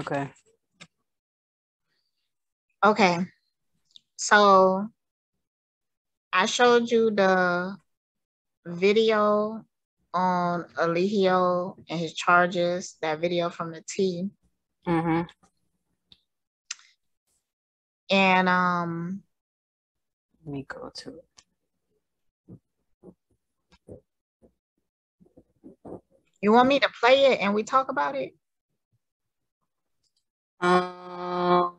Okay. Okay. So I showed you the video on Eligio and his charges, that video from the T. Mm-hmm. And um Let me go to it. you want me to play it and we talk about it? Um,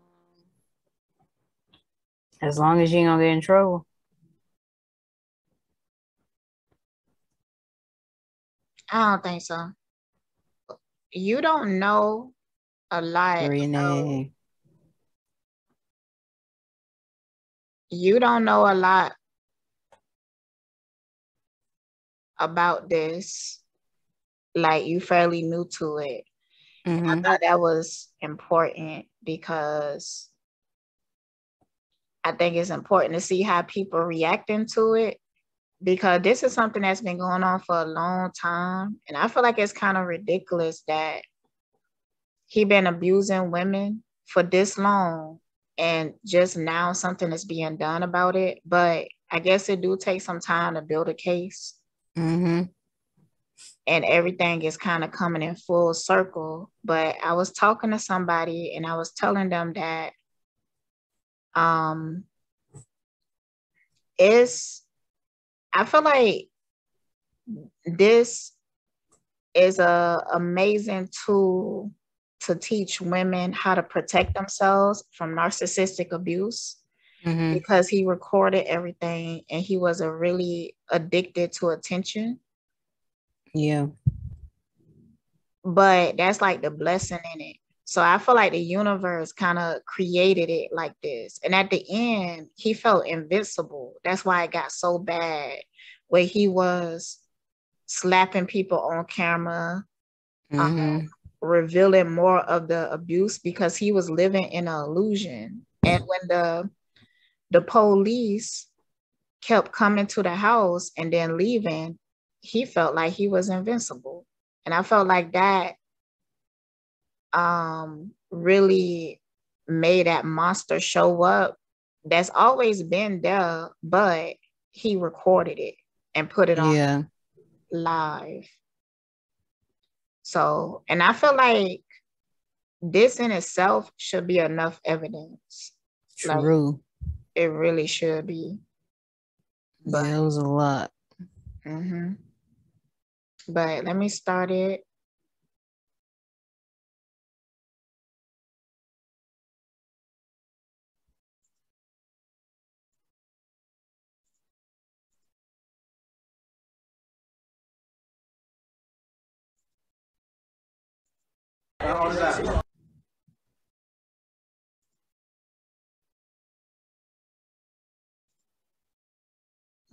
as long as you don't get in trouble. I don't think so. You don't know a lot. Renee. you don't know a lot about this. Like you fairly new to it. I Mhm. thought that was important because I think it's important to see how people reacting to it because this is something that's been going on for a long time. And I feel like it's kind of ridiculous that he been abusing women for this long and just now something is being done about it. But I guess it do take some time to build a case. Mhm. And everything is kind of coming in full circle. But I was talking to somebody and I was telling them that um it's I feel like this is a amazing tool to teach women how to protect themselves from narcissistic abuse Mhm. because he recorded everything and he was a really addicted to attention Yeah. but that's like the blessing in it. So I feel like the universe kind of created it like this. And at the end, he felt invincible. That's why it got so bad, where he was slapping people on camera, Mhm. revealing more of the abuse because he was living in an illusion. And when the the police kept coming to the house and then leaving, he felt like he was invincible. And I felt like that um really made that monster show up that's always been there, but he recorded it and put it on Yeah. live. So, and I feel like this in itself should be enough evidence. Like- True. It really should be. But yeah, it was a lot. hmm But let me start it.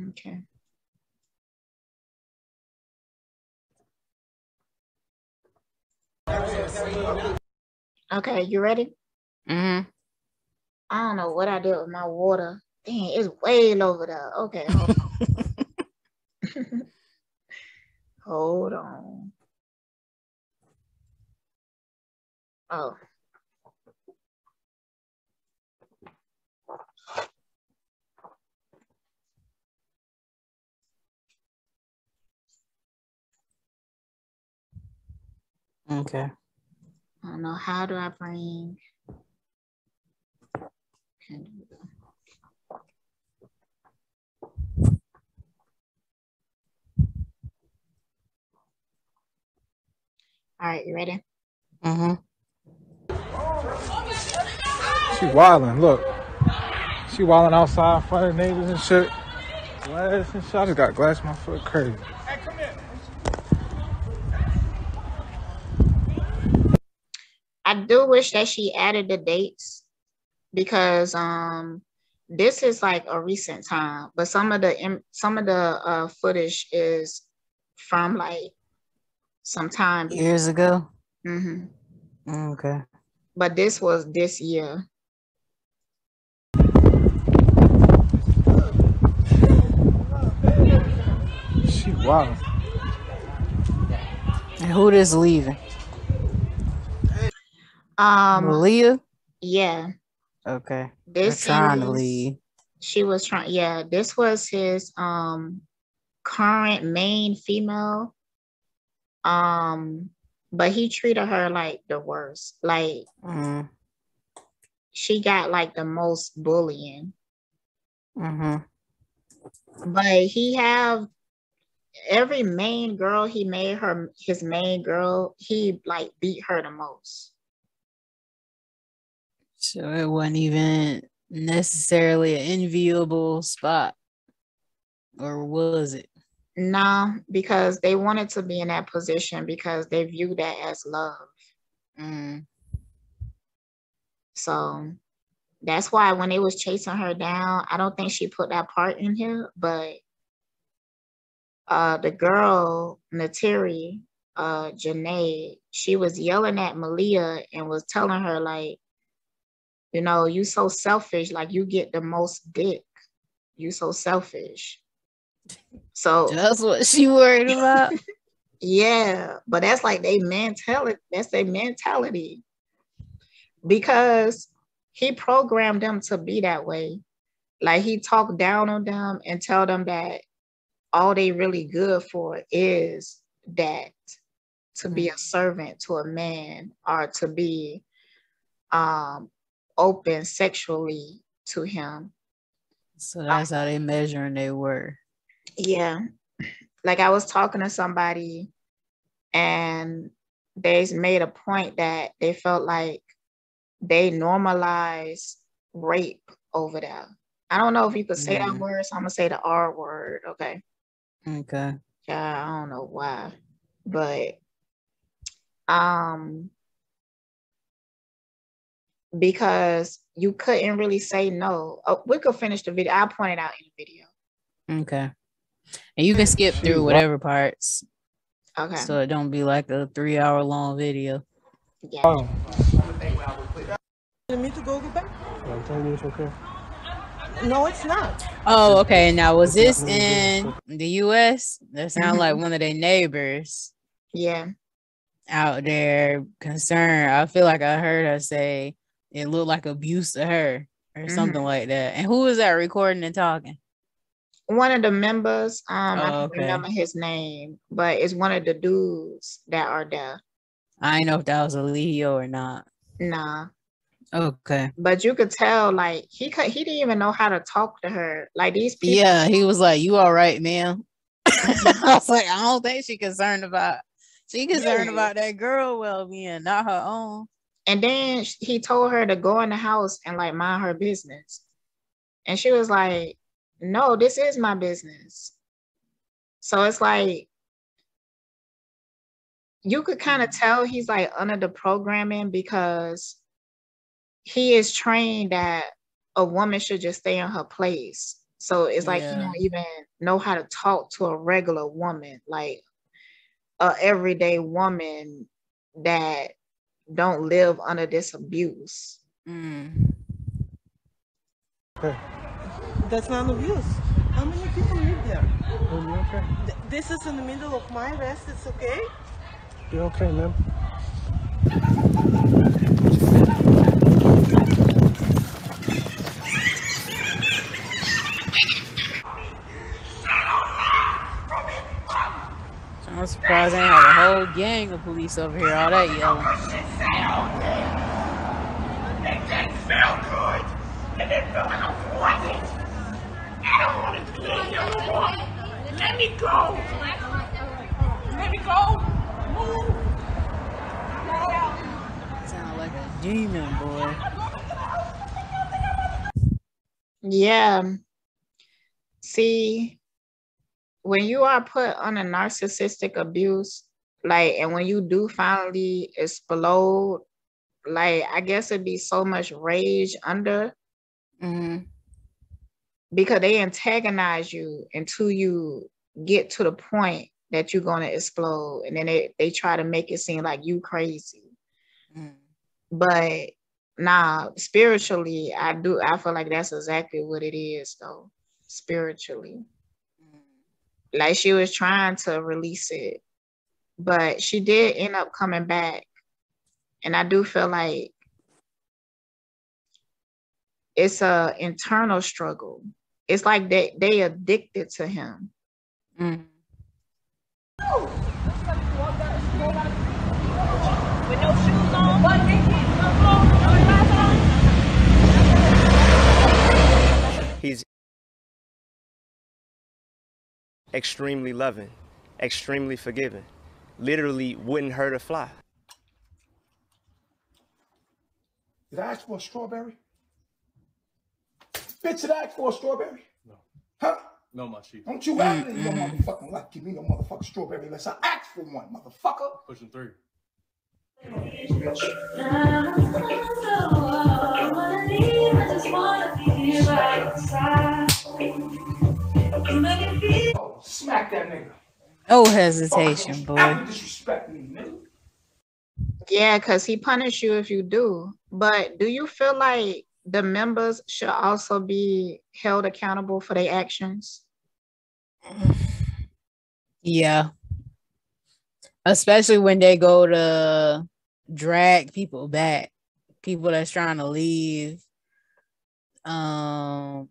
Okay. Okay, you ready? Mm-hmm. I don't know what I did with my water. Dang, it's way over there. Okay, hold on. hold on. Oh. Okay. I don't know. How do I bring? Can do. All right, you ready? Mhm. She wildin', look. She wildin' outside in front of neighbors and shit. Glass and shit. I just got glass in my foot. Crazy. I do wish that she added the dates because um this is like a recent time, but some of the some of the uh footage is from like some time. Years ago. hmm Okay. But this was this year. She wildin'. And who this leaving? Um, Malia? yeah, Okay. This trying to leave. She was trying. Yeah, this was his um current main female. Um, but he treated her like the worst. Like Mm, she got like the most bullying. mm-hmm. But he have every main girl he made her his main girl, he like beat her the most. So it wasn't even necessarily an enviable spot. Or was it? Nah, because they wanted to be in that position because they view that as love. Mm, So that's why when they was chasing her down, I don't think she put that part in here, but uh the girl, Nateri, uh Janae, she was yelling at Malia and was telling her like, you know, you so selfish, like you get the most dick. You so selfish. So that's what she worried about. yeah, but that's like they mentality. That's their mentality. Because he programmed them to be that way. Like he talked down on them and tell them that all they really good for is that to be a servant to a man or to be um open sexually to him. so that's how they measuring they were. Yeah. Like I was talking to somebody and they made a point that they felt like they normalize rape over there. I don't know if you could say that Mhm. word, so I'm gonna say the R word, okay? Okay. Yeah, I don't know why, but um because you couldn't really say no. Oh, we could finish the video. I pointed out in the video. Okay. And you can skip through whatever parts Okay. so it don't be like a three hour long video. yeah. Oh, me to go get back? I'm telling you it's okay. No, it's not. Oh, okay. Now was this in the US? That sound like one of their neighbors Yeah. out there concerned. I feel like I heard her say it looked like abuse to her or something like that. And who was that recording and talking? one of the members, um, I Oh, don't okay. remember his name, but it's one of the dudes that are there. I know if that was a Leo or not. Nah, Okay. but you could tell, like he could, he didn't even know how to talk to her. Like these people, Yeah, he was like, "You all right, ma'am?" I was like, "I don't think she concerned about. She concerned Yeah. about that girl well-being, not her own." And then he told her to go in the house and like mind her business, and she was like, "No, this is my business." So it's like you could kind of tell he's like under the programming because he is trained that a woman should just stay in her place. So it's like he Yeah. don't even know how to talk to a regular woman, like a everyday woman that don't live under this abuse. Mm. Okay. That's not abuse. How many people live there? Okay? Th- This is in the middle of my rest. It's okay. You okay, man? Surprised they have a whole gang of police over here. All that yelling. It didn't feel good. It didn't feel like I wanted. I don't want to be here anymore. Let me go. Let me go. Move. Sound like a demon, boy. Yeah. See, when you are put on a narcissistic abuse, like, and when you do finally explode, like, I guess it'd be so much rage under hmm because they antagonize you until you get to the point that you're going to explode. And then they, they try to make it seem like you crazy. Mm. But nah, spiritually, I do, I feel like that's exactly what it is, though, spiritually like she was trying to release it but she did end up coming back. And i do feel like it's a internal struggle. It's like they they addicted to him. Mm. he's extremely loving, extremely forgiving. Literally wouldn't hurt a fly. Did I ask for a strawberry? Bitch, did I ask for a strawberry? No. Huh? No, my chief. Don't you ever in mm, your mm. motherfucking life give me no motherfucking strawberry unless I ask for one, motherfucker. Pushing three. Oh, smack that nigga. No hesitation, boy. Disrespect me, nigga. Yeah, because he punish you if you do. But do you feel like the members should also be held accountable for their actions? Yeah. Especially when they go to drag people back, people that's trying to leave. Um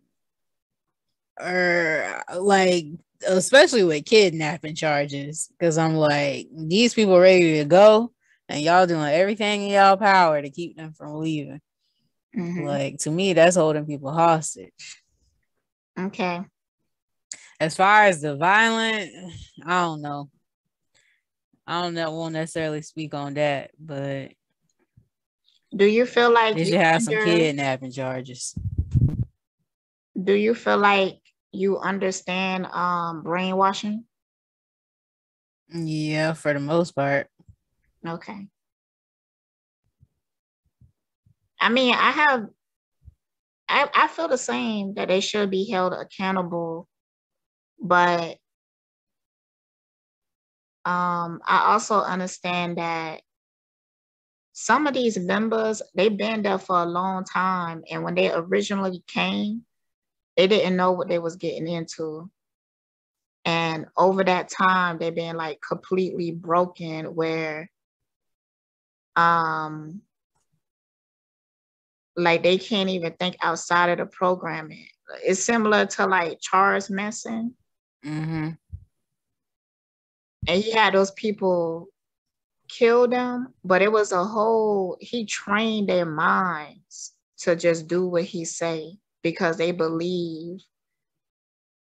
or like especially with kidnapping charges. Cause I'm like, these people ready to go and y'all doing everything in y'all power to keep them from leaving. Mhm. Like to me, that's holding people hostage. Okay. As far as the violent, I don't know. I don't know, won't necessarily speak on that, but Do you feel like they you should have some kidnapping charges. do you feel like you understand um brainwashing? Yeah, for the most part. Okay. I mean, I have I, I feel the same that they should be held accountable, but um I also understand that some of these members they've been there for a long time and when they originally came they didn't know what they was getting into. And over that time they've been like completely broken where um like they can't even think outside of the programming. It's similar to like charles manson. Mm-hmm. and he had those people kill them, but it was a whole he trained their minds to just do what he say because they believe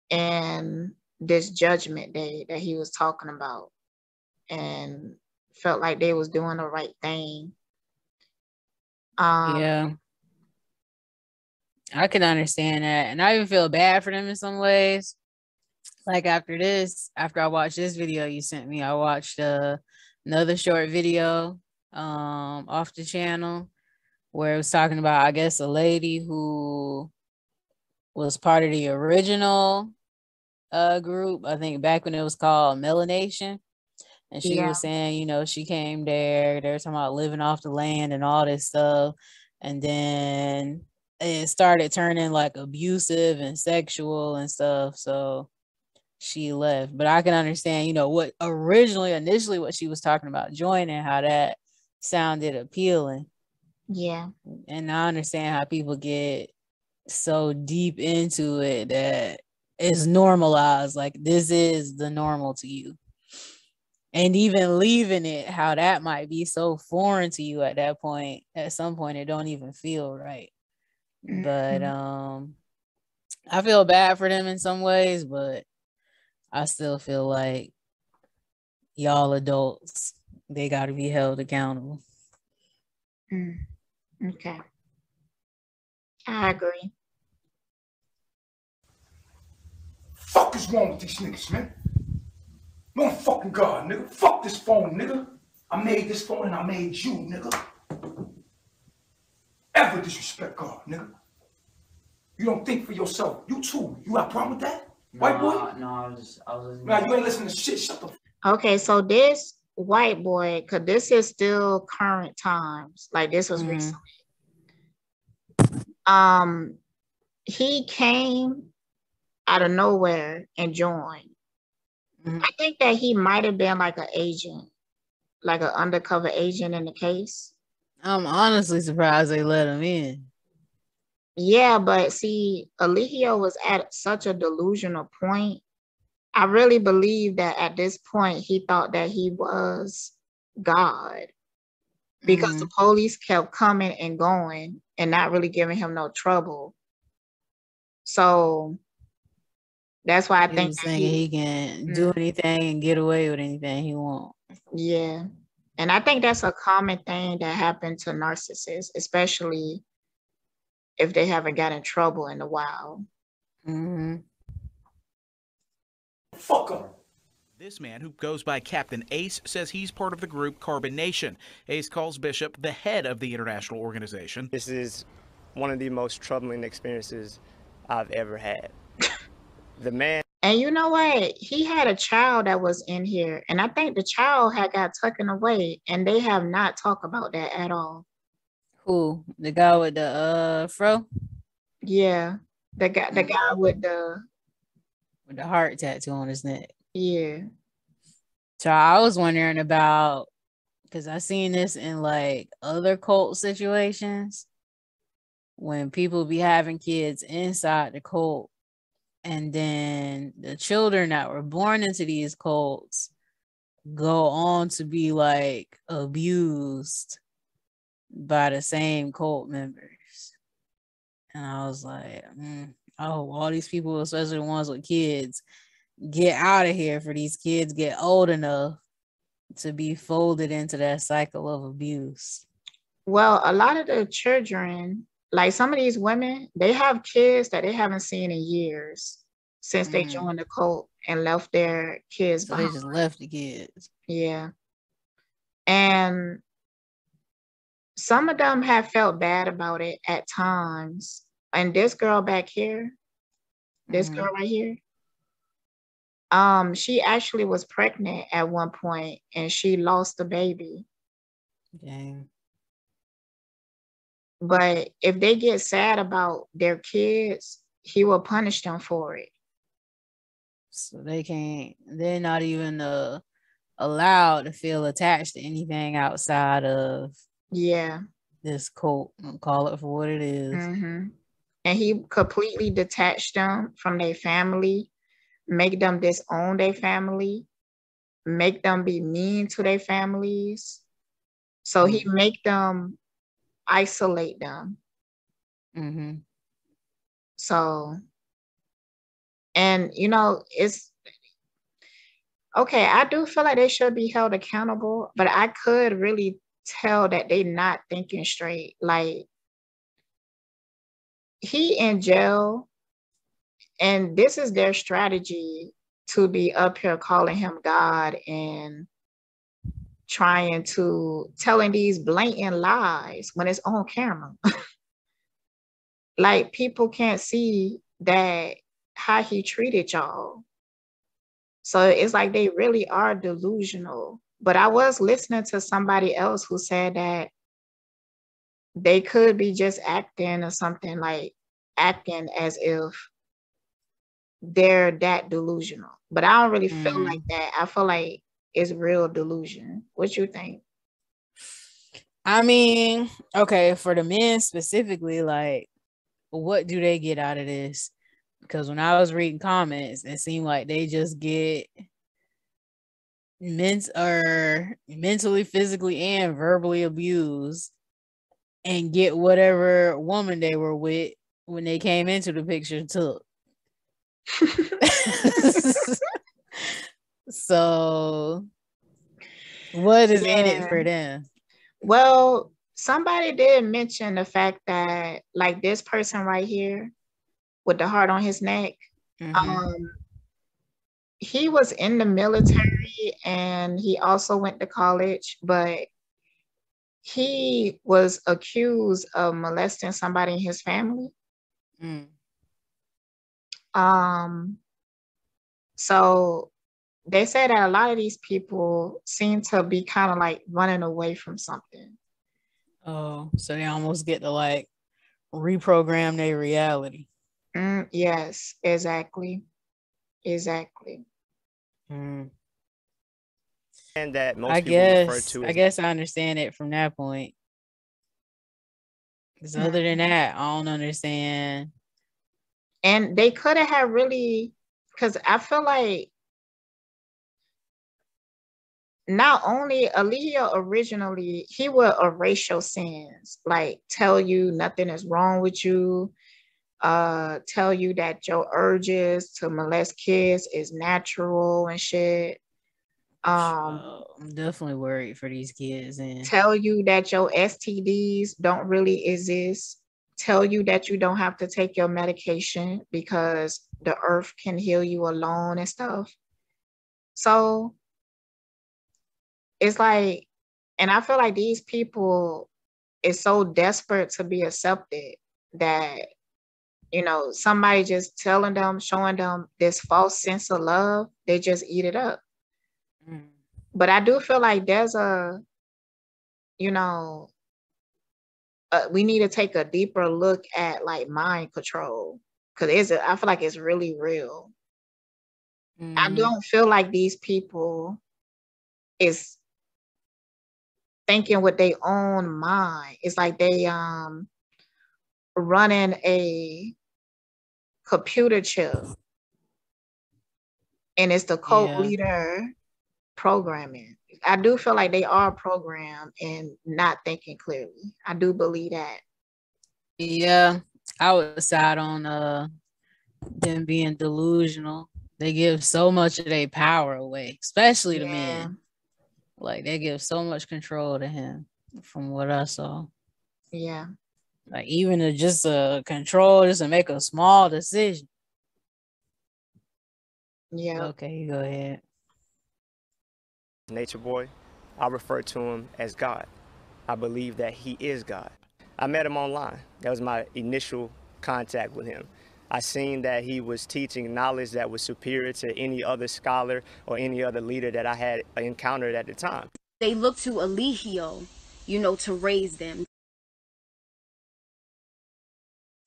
in this judgment day that he was talking about and felt like they was doing the right thing. Um yeah. I can understand that. And I even feel bad for them in some ways. Like after this, after I watched this video you sent me, I watched uh, another short video um off the channel where it was talking about I guess a lady who was part of the original uh group, I think back when it was called Melanation. And she Yeah. was saying, you know, she came there, they were talking about living off the land and all this stuff. And then it started turning like abusive and sexual and stuff. So she left. But I can understand, you know, what originally, initially, what she was talking about joining, how that sounded appealing. Yeah. And I understand how people get so deep into it that it's normalized. Like this is the normal to you. And even leaving it, how that might be so foreign to you at that point. At some point, it don't even feel right. But Mhm. um I feel bad for them in some ways, but I still feel like y'all adults, they got to be held accountable. Mm. Okay. I agree. Fuck is wrong with these niggas, man? No fucking God, nigga. Fuck this phone, nigga. I made this phone and I made you, nigga. Ever disrespect God, nigga. You don't think for yourself. You too. You got a problem with that? White boy? Nah, No, I was I was listening. Man, you ain't listening to shit. Shut the f- Okay, so this white boy, because this is still current times, like this was Mhm. recent. Um, he came out of nowhere and joined. Mhm. I think that he might have been like an agent, like an undercover agent in the case. I'm honestly surprised they let him in. Yeah, but see, Eligio was at such a delusional point. I really believe that at this point he thought that he was God because the police kept coming and going and not really giving him no trouble. So that's why I He think that he, he can do anything and get away with anything he wants. yeah. And I think that's a common thing that happened to narcissists, especially if they haven't got in trouble in a while. hmm Fuck her. This man, who goes by Captain Ace, says he's part of the group Carbonation. Ace calls Bishop the head of the international organization. This is one of the most troubling experiences I've ever had. The man And you know what? He had a child that was in here, and I think the child had got taken away, and they have not talked about that at all. Who? The guy with the uh fro Yeah, the guy, the guy with the with the heart tattoo on his neck. yeah, So I was wondering about because I seen this in like other cult situations when people be having kids inside the cult and then the children that were born into these cults go on to be like abused by the same cult members. And I was like, mm, oh, all these people, especially the ones with kids, get out of here for these kids get old enough to be folded into that cycle of abuse. Well, a lot of the children, like some of these women, they have kids that they haven't seen in years since they Mhm. joined the cult and left their kids So they just left the kids. Yeah. And some of them have felt bad about it at times. And this girl back here, this Mhm. girl right here, um, she actually was pregnant at one point and she lost the baby. Dang. But if they get sad about their kids, he will punish them for it. So they can't, they're not even uh, allowed to feel attached to anything outside of Yeah. this cult. Call it for what it is. hmm And he completely detached them from their family, make them disown their family, make them be mean to their families. So he make them isolate them. Mm-hmm. So, and you know, it's okay. I do feel like they should be held accountable, but I could really tell that they're not thinking straight. Like he in jail, and this is their strategy to be up here calling him God and trying to telling these blatant lies when it's on camera. like people can't see that how he treated y'all. So it's like they really are delusional. But I was listening to somebody else who said that they could be just acting or something like acting as if they're that delusional. But I don't really feel Mm. like that. I feel like it's real delusion. What you think? I mean, okay, for the men specifically, like, what do they get out of this? Because when I was reading comments, it seemed like they just get ment or mentally, physically, and verbally abused and get whatever woman they were with when they came into the picture took. so what is in it for them? Well, somebody did mention the fact that, like this person right here with the heart on his neck, Mhm. um, he was in the military and he also went to college, but he was accused of molesting somebody in his family. Mm. Um, so they say that a lot of these people seem to be kind of like running away from something. Oh, so they almost get to like reprogram their reality. Mm, yes, exactly. Exactly. Mm. And that most I people refer guess to I guess I understand it from that point. 'Cause other than that, I don't understand. And they could have had really, because I feel like not only Aaliyah originally, he would erase your sins, like tell you nothing is wrong with you, uh, tell you that your urges to molest kids is natural and shit. Um, So, I'm definitely worried for these kids and tell you that your STDs don't really exist, tell you that you don't have to take your medication because the earth can heal you alone and stuff. So it's like, and I feel like these people is so desperate to be accepted that you know somebody just telling them, showing them this false sense of love, they just eat it up. But I do feel like there's a, you know, uh, we need to take a deeper look at like mind control because it's a, I feel like it's really real. I Mhm. don't feel like these people is thinking with their own mind. It's like they um running a computer chip and it's the cult Yeah. leader programming. I do feel like they are programmed and not thinking clearly. I do believe that. Yeah, I would side on uh them being delusional. They give so much of their power away, especially to Yeah. men. Like they give so much control to him from what I saw. Yeah. Like even to just uh control just to make a small decision. Yeah. Okay, you go ahead. Nature Boy, I refer to him as God. I believe that he is God. I met him online. That was my initial contact with him. I seen that he was teaching knowledge that was superior to any other scholar or any other leader that I had encountered at the time. They look to Eligio, you know, to raise them,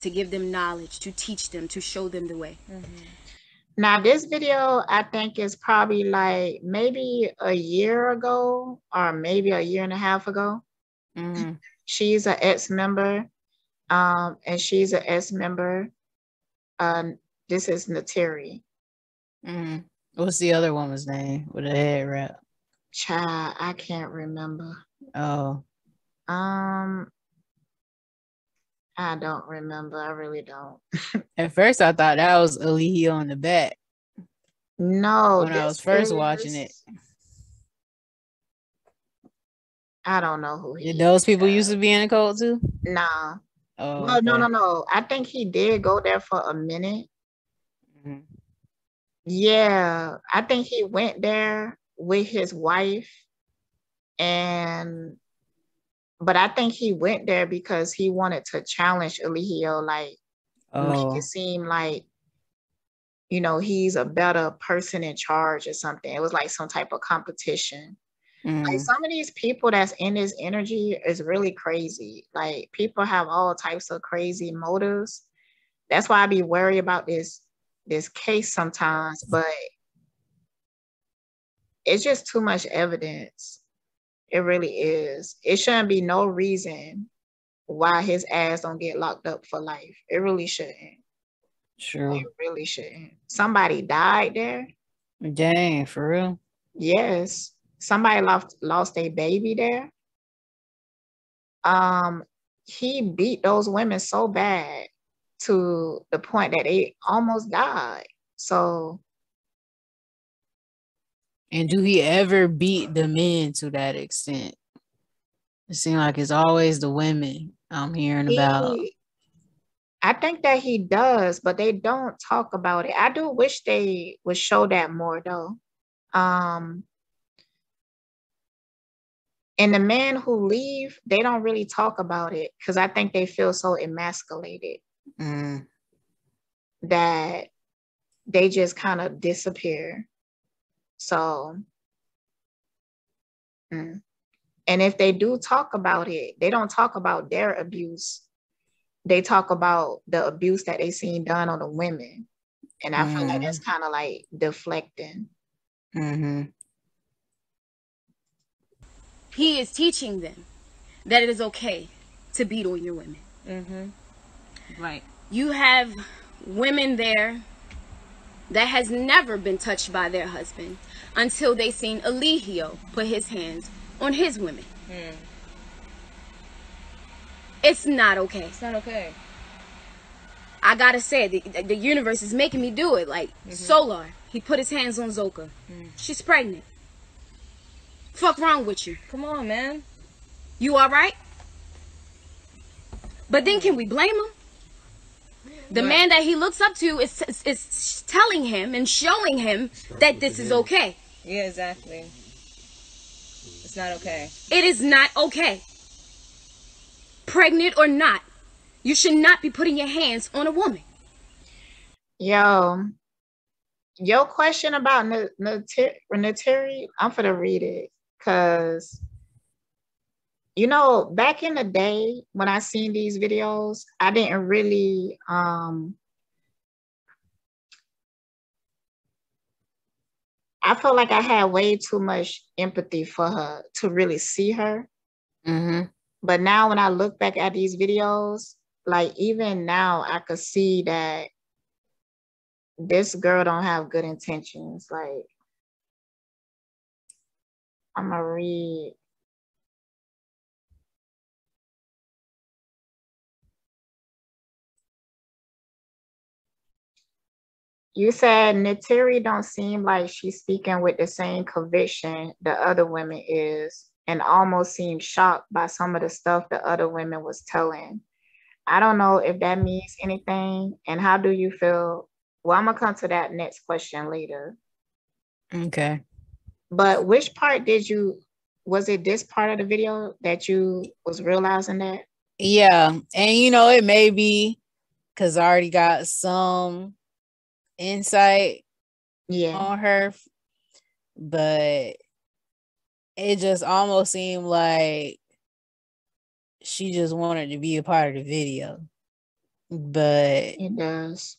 to give them knowledge, to teach them, to show them the way. Mm-hmm. Now this video I think is probably like maybe a year ago or maybe a year and a half ago. Mhm. She's an ex-member. Um, and she's an ex-member. Um, this is Nateri. Mhm. What's the other woman's name with a head wrap? Child, I can't remember. Oh, Um, I don't remember. I really don't. at first I thought that was Eligio on the back. No, When I was first watching it. I don't know who he Did those people is. used to be in the cult too? Nah. Oh, Well, no, okay. no, no. I think he did go there for a minute. Mhm. Yeah, I think he went there with his wife and but I think he went there because he wanted to challenge Eligio, like make Oh, it seem like you know he's a better person in charge or something. It was like some type of competition. Like mm. some of these people that's in this energy is really crazy. Like people have all types of crazy motives. That's why I be worried about this this case sometimes, but it's just too much evidence. It really is. It shouldn't be no reason why his ass don't get locked up for life. It really shouldn't. Sure. It really shouldn't. Somebody died there. Dang, for real. Yes. Somebody lost lost a baby there. Um, he beat those women so bad to the point that they almost died. So And do he ever beat the men to that extent? It seems like it's always the women I'm hearing about. I think that he does, but they don't talk about it. I do wish they would show that more though. Um, and the men who leave, they don't really talk about it because I think they feel so emasculated. Mm, that they just kind of disappear. So, mm. and if they do talk about it, they don't talk about their abuse. They talk about the abuse that they seen done on the women. And I feel like that's kind of like deflecting. hmm He is teaching them that it is okay to beat on your women. Mm-hmm. Right. You have women there that has never been touched by their husband until they seen Eligio put his hands on his women. Hmm. It's not okay. It's not okay. I gotta say, the, the universe is making me do it. Like mm-hmm. Solar, he put his hands on Zoka. Mm. She's pregnant. Fuck wrong with you? Come on, man. You all right? But then mm. can we blame him? The Right. man that he looks up to is, is, is telling him and showing him that this is okay. Yeah, exactly. It's not okay. It is not okay. Pregnant or not, you should not be putting your hands on a woman. Yo, your question about Na- Nati- Nateri, I'm gonna read it because you know back in the day when I seen these videos, I didn't really um I felt like I had way too much empathy for her to really see her. Mm-hmm. But now when I look back at these videos, like even now I could see that this girl don't have good intentions. Like I'm gonna read. You said Natiri don't seem like she's speaking with the same conviction the other women is, and almost seemed shocked by some of the stuff the other women was telling. I don't know if that means anything. And how do you feel? Well, I'm gonna come to that next question later. Okay. But which part did you? Was it this part of the video that you was realizing that? Yeah. And you know, it may be because I already got some insight Yeah. on her, but it just almost seemed like she just wanted to be a part of the video. But It does.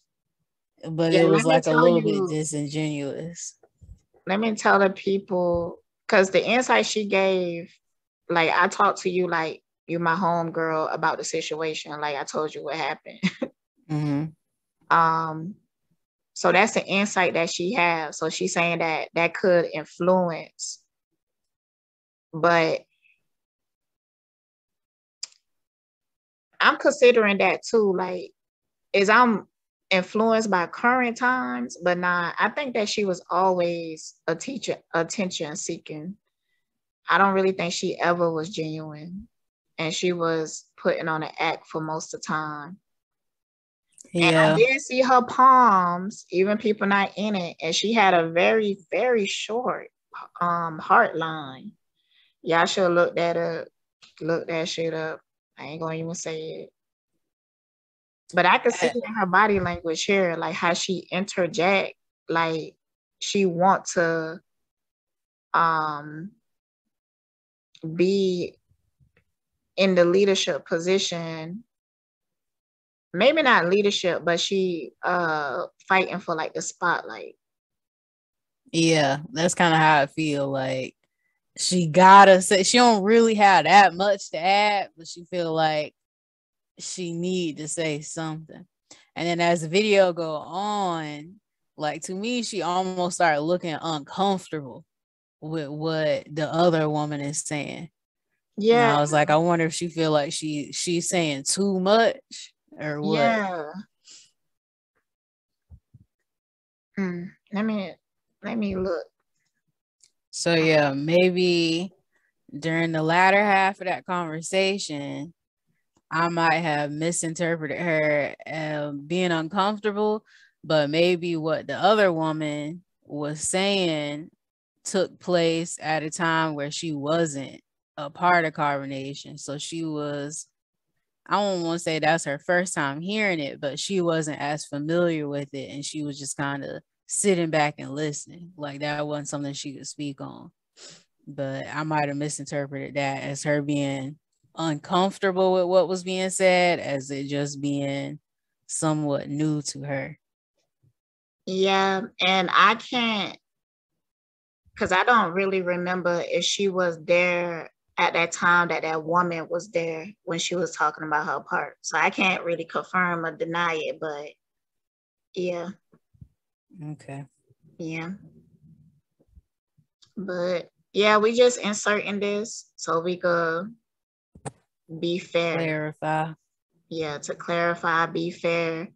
but Yeah, it was like a little you- bit disingenuous. let me tell the people because the insight she gave, like I talked to you like you're my home girl about the situation. Like I told you what happened. hmm um, so that's the insight that she has. So she's saying that that could influence, but I'm considering that too. Like, is I'm influenced by current times, but not. I think that she was always a teacher, attention seeking. I don't really think she ever was genuine, and she was putting on an act for most of the time. And I Yeah. did see her palms, even people not in it, and she had a very, very short um heart line. Y'all should look that up. Look that shit up. I ain't gonna even say it. But I could see in her body language here, like how she interject, like she want to um be in the leadership position maybe not leadership but she uh fighting for like the spotlight Yeah, that's kind of how I feel. Like she gotta say she don't really have that much to add, but she feel like she need to say something. And then as the video go on, like to me, she almost started looking uncomfortable with what the other woman is saying. And yeah I was like, I wonder if she feel like she she's saying too much or what. yeah Hmm, let me let me look So yeah, maybe during the latter half of that conversation, I might have misinterpreted her um, being uncomfortable, but maybe what the other woman was saying took place at a time where she wasn't a part of carbonation. So she was, I don't want to say that's her first time hearing it, but she wasn't as familiar with it. And she was just kind of sitting back and listening. Like that wasn't something she could speak on. But I might have misinterpreted that as her being uncomfortable with what was being said, as it just being somewhat new to her. yeah and i can't because i don't really remember if she was there at that time that that woman was there when she was talking about her part. So I can't really confirm or deny it, but yeah, Okay. yeah. But yeah, we just inserting this so we could be fair. Clarify. Yeah, to clarify, be fair.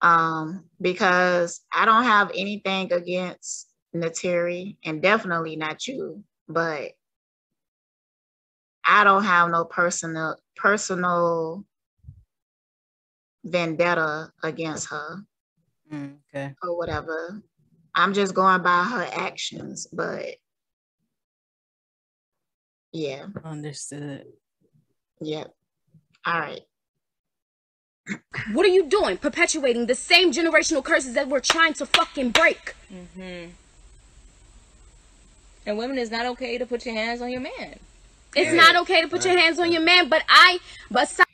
Um, because I don't have anything against Nateri and definitely not you, but I don't have no personal personal vendetta against her Mm, okay. or whatever. I'm just going by her actions, but yeah, Understood. yep. All right. What are you doing? Perpetuating the same generational curses that we're trying to fucking break. Mm-hmm. And women, it's not okay to put your hands on your man. It's not okay to put your hands on your man, but I, but so-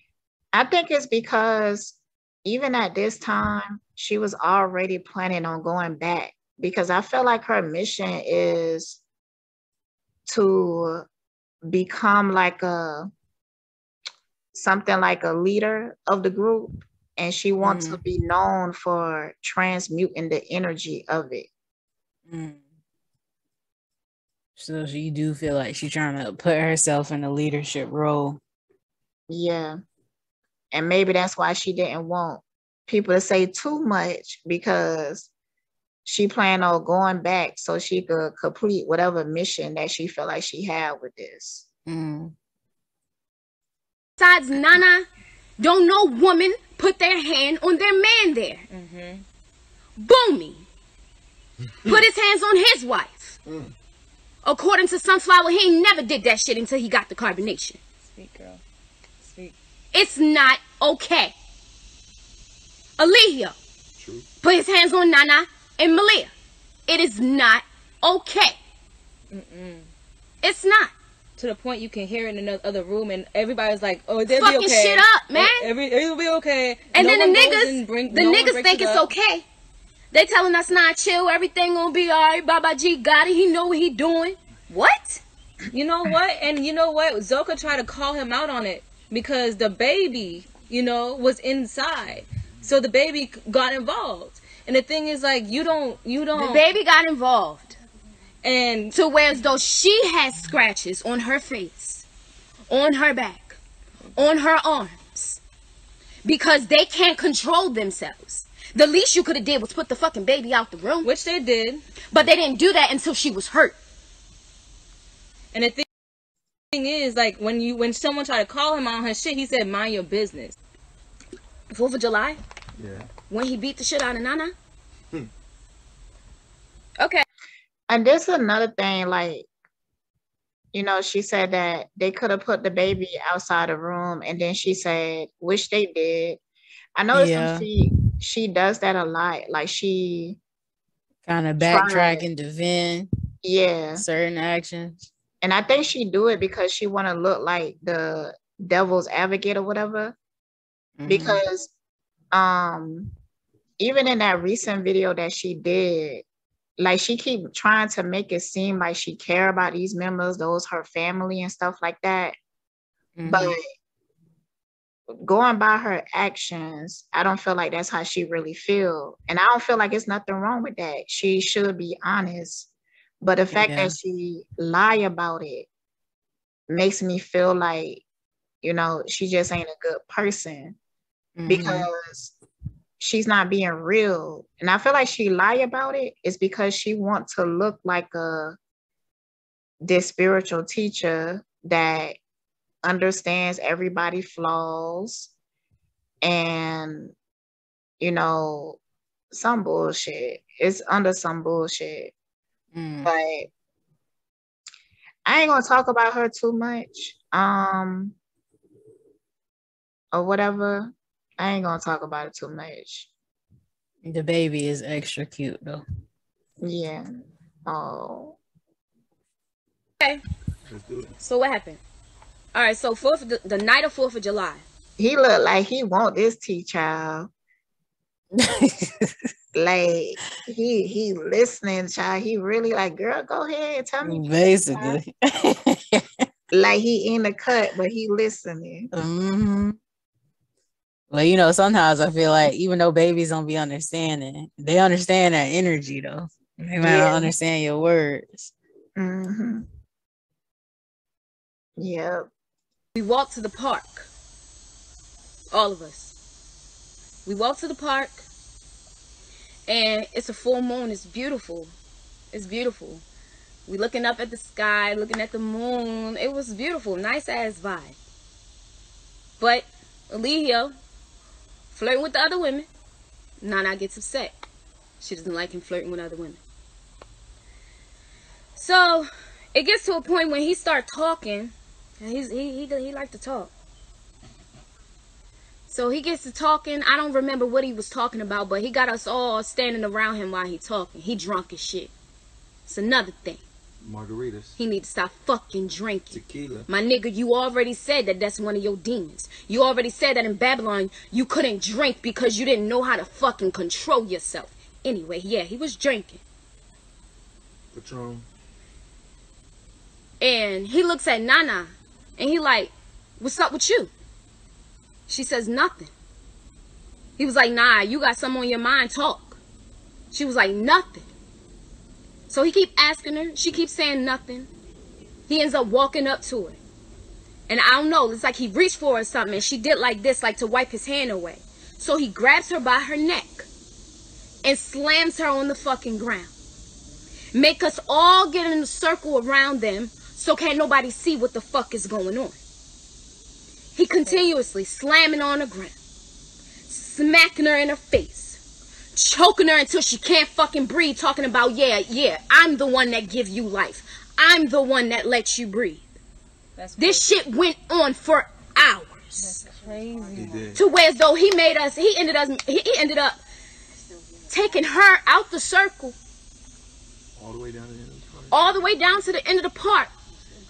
I think it's because even at this time, she was already planning on going back because I feel like her mission is to become like a something like a leader of the group and she wants to be known for transmuting the energy of it. Mm. So you do feel like she's trying to put herself in a leadership role. Yeah. And maybe that's why she didn't want people to say too much because she planned on going back so she could complete whatever mission that she felt like she had with this. Mm. besides Nana, don't no woman put their hand on their man there. Mm-hmm. Boomy put his hands on his wife. According to Sunflower, he ain't never did that shit until he got the carbonation. Speak, girl. Speak. It's not okay. Eligio put his hands on Nana and Malia. It is not okay. Mm-mm. It's not. To the point you can hear it in another other room, and everybody's like, "Oh, they'll Fucking be okay." shit up, man. Every it'll be okay. And No then the niggas, bring- the no niggas think it it's okay. They telling us not chill, everything gonna be alright. Baba G got it. He know what he doing. What? You know what? And you know what? Zoka tried to call him out on it because the baby, you know, was inside. So the baby got involved. And the thing is like you don't you don't The baby got involved. and To where as though she has scratches on her face, on her back, on her arms. Because they can't control themselves. The least you could have did was put the fucking baby out the room. which they did. But they didn't do that until she was hurt. And the thing thing is like when you when someone tried to call him on her shit, he said mind your business. Fourth of July, Yeah. when he beat the shit out of Nana. Hmm. Okay. And this is another thing, like, you know, she said that they could have put the baby outside the room, and then she said, wish they did. I noticed Yeah. she she does that a lot. Like she Kind of backtracking and defend yeah. certain actions. And I think she do it because she wanna look like the devil's advocate or whatever. Mhm. because um even in that recent video that she did like she keep trying to make it seem like she care about these members those her family and stuff like that Mhm. but going by her actions i don't feel like that's how she really feel and i don't feel like it's nothing wrong with that she should be honest but the fact Yeah. that she lie about it makes me feel like you know she just ain't a good person Mhm. because she's not being real. And I feel like she lie about it is because she wants to look like a this spiritual teacher that understands everybody flaws and you know some bullshit. It's under some bullshit. Mm. But I ain't gonna talk about her too much. Um or whatever. I ain't gonna talk about it too much. the baby is extra cute though. Yeah. Oh. Okay. So what happened? All right. So fourth, the, the night of Fourth of July. He look like he want this tea child. Like he he listening, child. He really like, girl, go ahead, tell me. Basically. like he in the cut, but he listening. hmm Well, you know, sometimes I feel like even though babies don't be understanding, they understand that energy though. They might Yeah. not understand your words. Mm-hmm. Yep. We walked to the park. All of us. We walked to the park and it's a full moon. It's beautiful. It's beautiful. We looking up at the sky, looking at the moon. It was beautiful. Nice ass vibe. But Eligio flirting with the other women. Nana gets upset. She doesn't like him flirting with other women. So it gets to a point when he start talking. And he's he he he like to talk. So he gets to talking. I don't remember what he was talking about, but he got us all standing around him while he talking. He drunk as shit. It's another thing. Margaritas, He need to stop fucking drinking. tequila. My nigga, you already said that that's one of your demons. You already said that in Babylon you couldn't drink because you didn't know how to fucking control yourself. Anyway, yeah, he was drinking. Patron. And he looks at Nana and he like, what's up with you? She says nothing. He was like, nah, you got something on your mind, talk. She was like, nothing. So he keep asking her. She keeps saying nothing. He ends up walking up to her. And I don't know, it's like he reached for her or something and she did like this, like to wipe his hand away. So he grabs her by her neck and slams her on the fucking ground. Make us all get in a circle around them so can't nobody see what the fuck is going on. He continuously slamming on the ground, smacking her in her face, choking her until she can't fucking breathe, talking about, yeah, yeah, I'm the one that give you life. I'm the one that lets you breathe. this shit went on for hours. He did. To where as though he made us, he ended us, he he ended up taking her out the circle All the way down to the end of the park. all the way down to the end of the park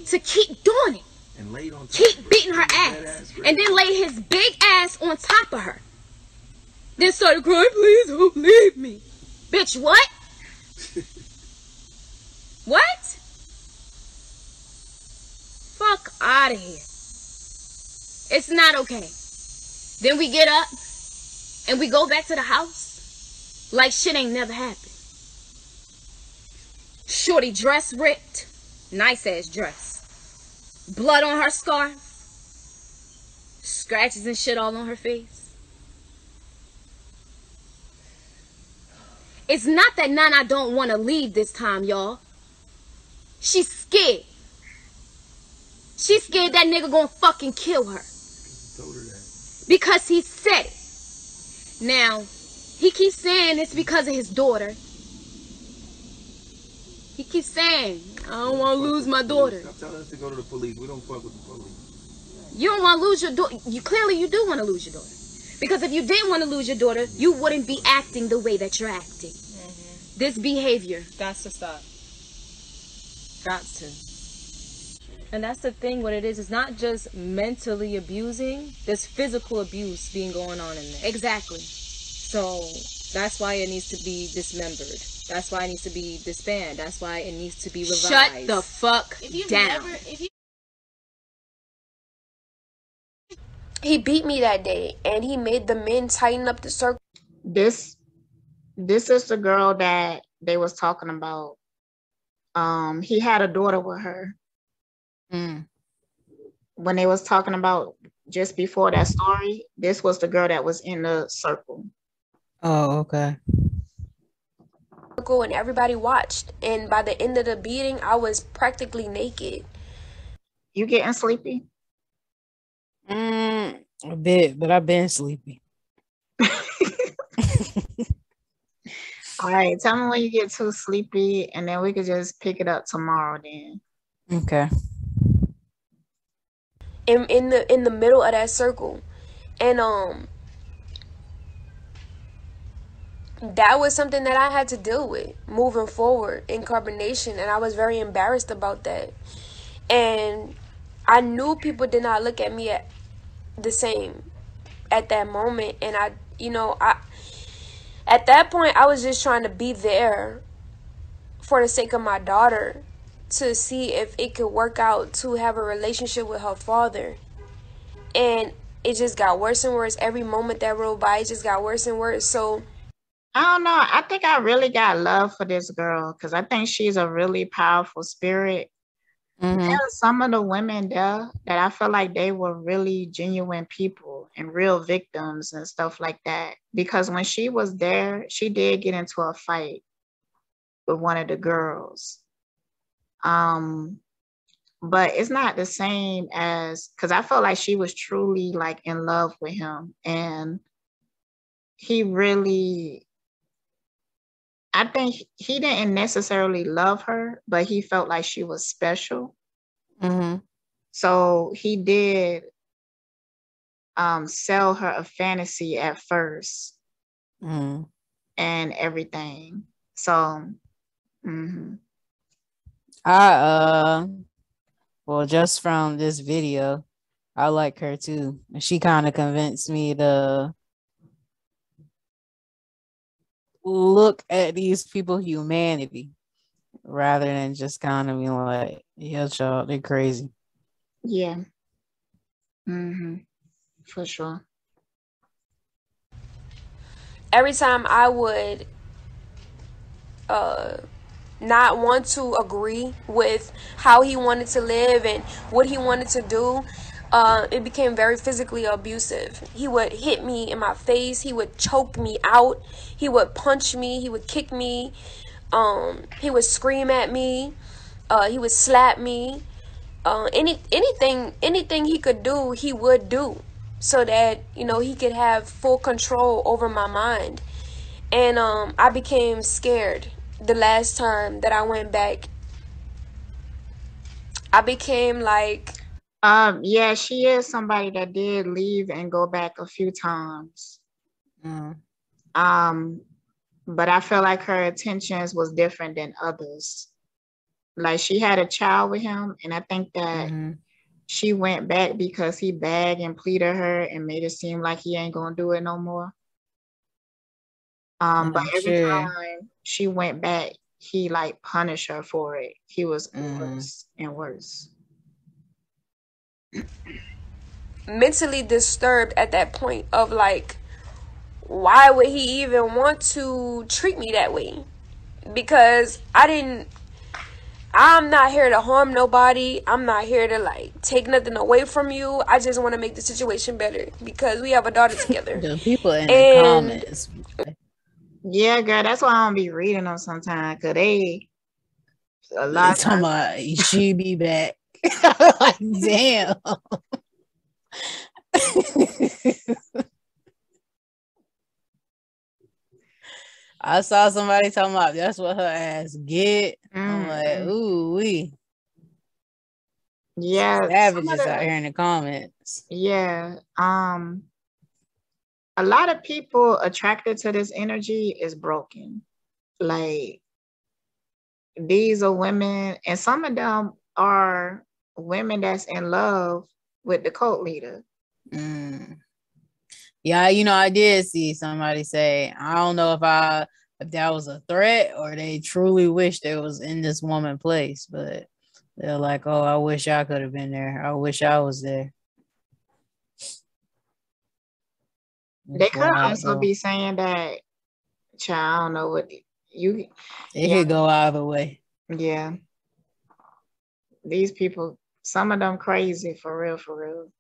to keep doing it. And laid on top Keep of her. beating her That ass. And then laid his big ass on top of her. Then started crying, please don't leave me. Bitch, what? what? Fuck out of here. It's not okay. Then we get up and we go back to the house like shit ain't never happened. Shorty dress ripped. Nice ass dress. Blood on her scarf. Scratches and shit all on her face. It's not that Nana don't want to leave this time, y'all. She's scared. She's scared that nigga gonna fucking kill her. Her. Because he said it. Now, he keeps saying it's because of his daughter. He keeps saying, I don't want to lose my daughter. Stop telling us to go to the police. We don't fuck with the police. You don't want to lose your daughter. You clearly you do want to lose your daughter. Because if you didn't want to lose your daughter, you wouldn't be acting the way that you're acting. Mm-hmm. This behavior. Got to stop. Got to. And that's the thing. What it is, it's not just mentally abusing. There's physical abuse being going on in there. Exactly. So that's why it needs to be dismembered. That's why it needs to be disbanded. That's why it needs to be revised. Shut the fuck down. He beat me that day and he made the men tighten up the circle. This this is the girl that they was talking about. Um, he had a daughter with her. Mm. When they was talking about just before that story, this was the girl that was in the circle. Oh, okay. and everybody watched. And by the end of the beating, I was practically naked. You getting sleepy? Mm, a bit, but I've been sleepy. All right, tell me when you get too sleepy, and then we could just pick it up tomorrow. Then Okay. in in the in the middle of that circle and um that was something that I had to deal with moving forward in carbonation and I was very embarrassed about that and I knew people did not look at me at the same at that moment and I you know I at that point I was just trying to be there for the sake of my daughter to see if it could work out to have a relationship with her father. And it just got worse and worse. Every moment that rolled by, it just got worse and worse. So I don't know. I think I really got love for this girl because I think she's a really powerful spirit. Mhm. There are some of the women there that I feel like they were really genuine people and real victims and stuff like that. Because when she was there, she did get into a fight with one of the girls. Um, but it's not the same as because I felt like she was truly like in love with him and he really I think he didn't necessarily love her, but he felt like she was special. Mm-hmm. So he did um sell her a fantasy at first Mm. and everything. So mhm. I uh well just from this video, I like her too. And She kind of convinced me to look at these people humanity rather than just kind of being like, yeah, y'all, they're crazy. yeah. hmm For sure. every time I would uh not want to agree with how he wanted to live and what he wanted to do, uh, it became very physically abusive. He would hit me in my face. He would choke me out. He would punch me. He would kick me. Um, he would scream at me. Uh, he would slap me. Uh, any anything anything he could do, he would do, so that you know he could have full control over my mind. And um, I became scared the last time that I went back. I became like Um, yeah, she is somebody that did leave and go back a few times. Mm. Um, but I felt like her intentions was different than others. Like she had a child with him, and I think that Mhm. she went back because he begged and pleaded her and made it seem like he ain't gonna do it no more. Um, but Mm, every sure. time she went back, he like punished her for it. He was Mhm. worse and worse. Mentally disturbed at that point of like why would he even want to treat me that way because i didn't i'm not here to harm nobody i'm not here to like take nothing away from you i just want to make the situation better because we have a daughter together The people in the comments. Yeah, girl, that's why I don't be reading them sometimes, cause they a They lot. talking about she be back. Like, damn. I saw somebody talking about that's what her ass get. I'm like, Mm, ooh, we yeah, savages out here in the comments. Yeah. Um a lot of people attracted to this energy is broken. Like these are women and some of them are women that's in love with the cult leader. Mm. Yeah, you know, I did see somebody say, I don't know if I if that was a threat or they truly wish they was in this woman place, but they're like, Oh, I wish I could have been there. I wish I was there. They could wild, also be saying that child, I don't know what you It yeah, could go either way. yeah. These people, some of them crazy for real, for real.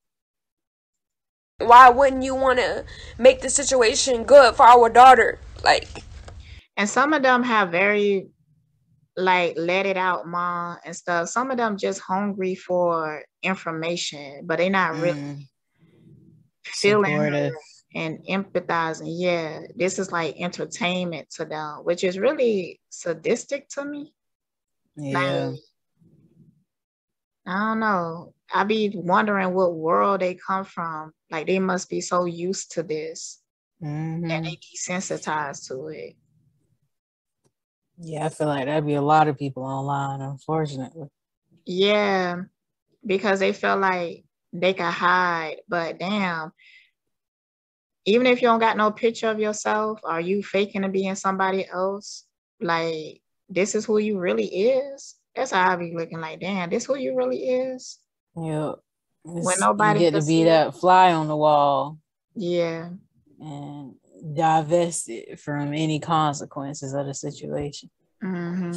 why wouldn't you want to make the situation good for our daughter like And some of them have very like let it out mom and stuff. Some of them just hungry for information, but they're not really Mm, feeling and empathizing. Yeah, this is like entertainment to them, which is really sadistic to me. Yeah. Like, I don't know. I be wondering what world they come from. Like they must be so used to this that hmm they desensitized to it. Yeah, I feel like that'd be a lot of people online, unfortunately. Yeah, because they feel like they can hide, but damn, even if you don't got no picture of yourself, are you faking to being somebody else? Like this is who you really is. That's how I be looking like, damn, this who you really is. Yeah. When nobody you get to can be see that fly on the wall Yeah. and divest it from any consequences of the situation. Mm-hmm.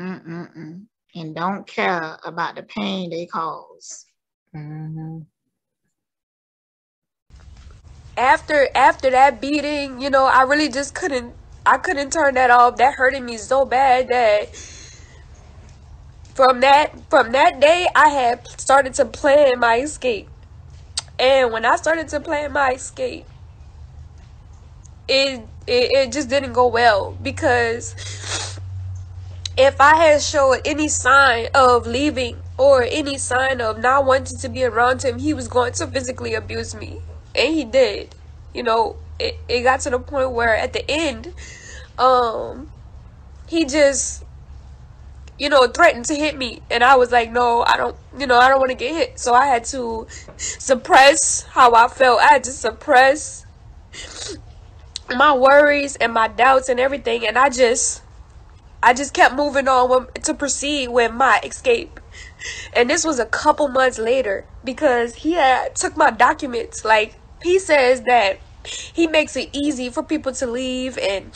Mm-mm-mm. And don't care about the pain they cause. Mm-hmm. after after that beating, you know, I really just couldn't I couldn't turn that off. That hurted me so bad that from that from that day I had started to plan my escape. And when I started to plan my escape, it it, it just didn't go well because if I had showed any sign of leaving or any sign of not wanting to be around him, he was going to physically abuse me. And he did. You know, it, it got to the point where at the end, um, he just, you know, threatened to hit me. And I was like, no, I don't, you know, I don't want to get hit. So I had to suppress how I felt. I had to suppress my worries and my doubts and everything. And I just, I just kept moving on to proceed with my escape. And this was a couple months later because he had took my documents. Like he says that he makes it easy for people to leave and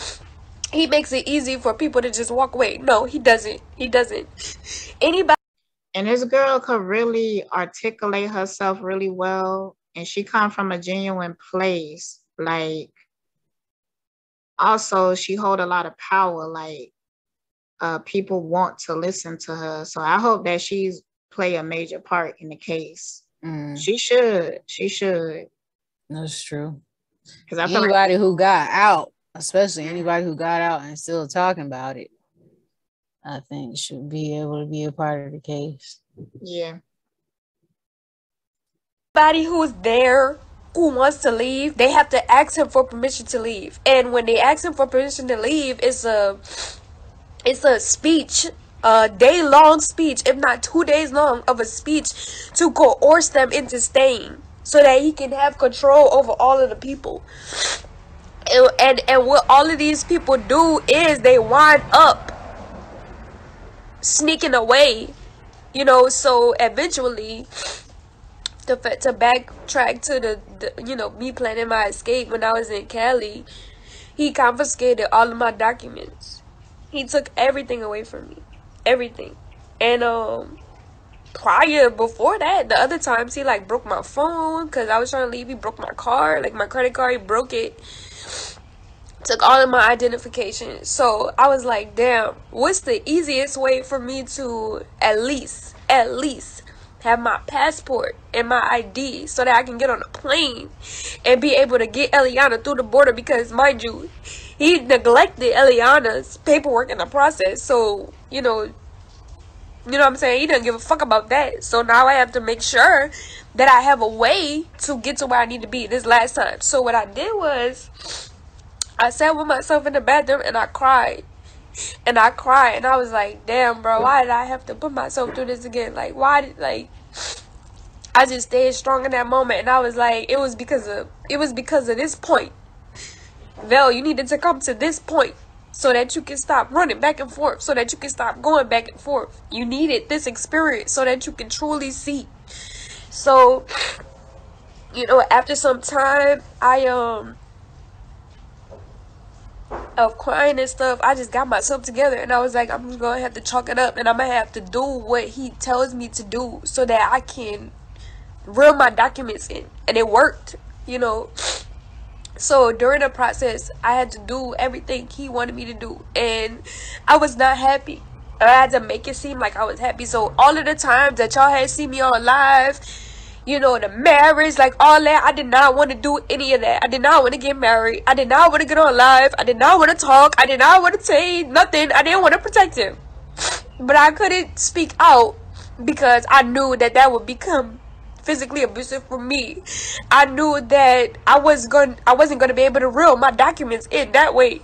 he makes it easy for people to just walk away. No, he doesn't. He doesn't. Anybody And this girl could really articulate herself really well. And she come from a genuine place. Like also she hold a lot of power. Like uh people want to listen to her. So I hope that she's play a major part in the case. Mm, She should. She should. that's true. Because I feel like Anybody who got out, especially anybody who got out and still talking about it, I think should be able to be a part of the case. yeah. Anybody who's there who wants to leave, they have to ask him for permission to leave. And when they ask him for permission to leave, it's a it's a speech, a day long speech, if not two days long of a speech to coerce them into staying so that he can have control over all of the people. And, and and what all of these people do is they wind up sneaking away, you know, so eventually to to backtrack to the, the you know me planning my escape when I was in Cali, he confiscated all of my documents. He took everything away from me, everything, and um prior before that, the other times he like broke my phone because I was trying to leave. He broke my car, like my credit card, he broke it. Took all of my identification. So I was like, damn, what's the easiest way for me to at least, at least have my passport and my ID so that I can get on a plane and be able to get Eliana through the border because mind you, he neglected Eliana's paperwork in the process. So, you know, you know what I'm saying? He doesn't give a fuck about that. So now I have to make sure that I have a way to get to where I need to be this last time. So what I did was I sat with myself in the bathroom and I cried. And I cried and I was like, damn bro, why did I have to put myself through this again? Like why did like I just stayed strong in that moment and I was like, it was because of it was because of this point. Vel, you needed to come to this point so that you can stop running back and forth, so that you can stop going back and forth. You needed this experience so that you can truly see. So, you know, after some time, I um of crying and stuff, I just got myself together and I was like, I'm gonna have to chalk it up and I'm gonna have to do what he tells me to do so that I can reel my documents in. And it worked, you know. So during the process, I had to do everything he wanted me to do, and I was not happy. I had to make it seem like I was happy. So all of the times that y'all had seen me on live, you know, the marriage, like all that, I did not want to do any of that. I did not want to get married. I did not want to get on live. I did not want to talk. I did not want to say nothing. I didn't want to protect him, but I couldn't speak out because I knew that that would become physically abusive for me. I knew that I was going I wasn't going to be able to reel my documents in that way.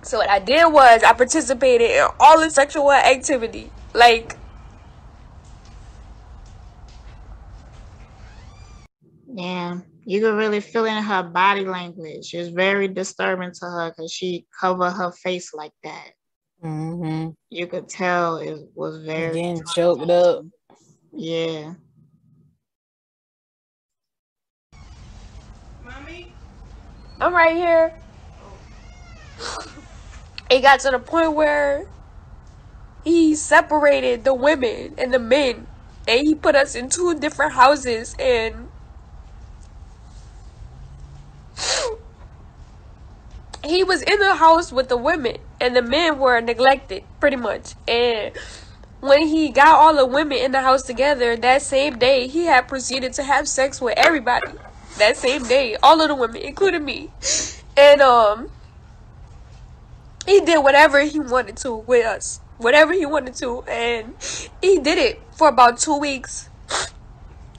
So what I did was I participated in all the sexual activity. Like Yeah, you could really feel in her body language. It's very disturbing to her because she covered her face like that. Mm-hmm. You could tell it was very Getting choked up. Yeah. I'm right here. It got to the point where he separated the women and the men, and he put us in two different houses, and he was in the house with the women, and the men were neglected, pretty much. And when he got all the women in the house together, that same day, he had proceeded to have sex with everybody. That same day, all of the women, including me. And um, he did whatever he wanted to with us, whatever he wanted to, and he did it for about two weeks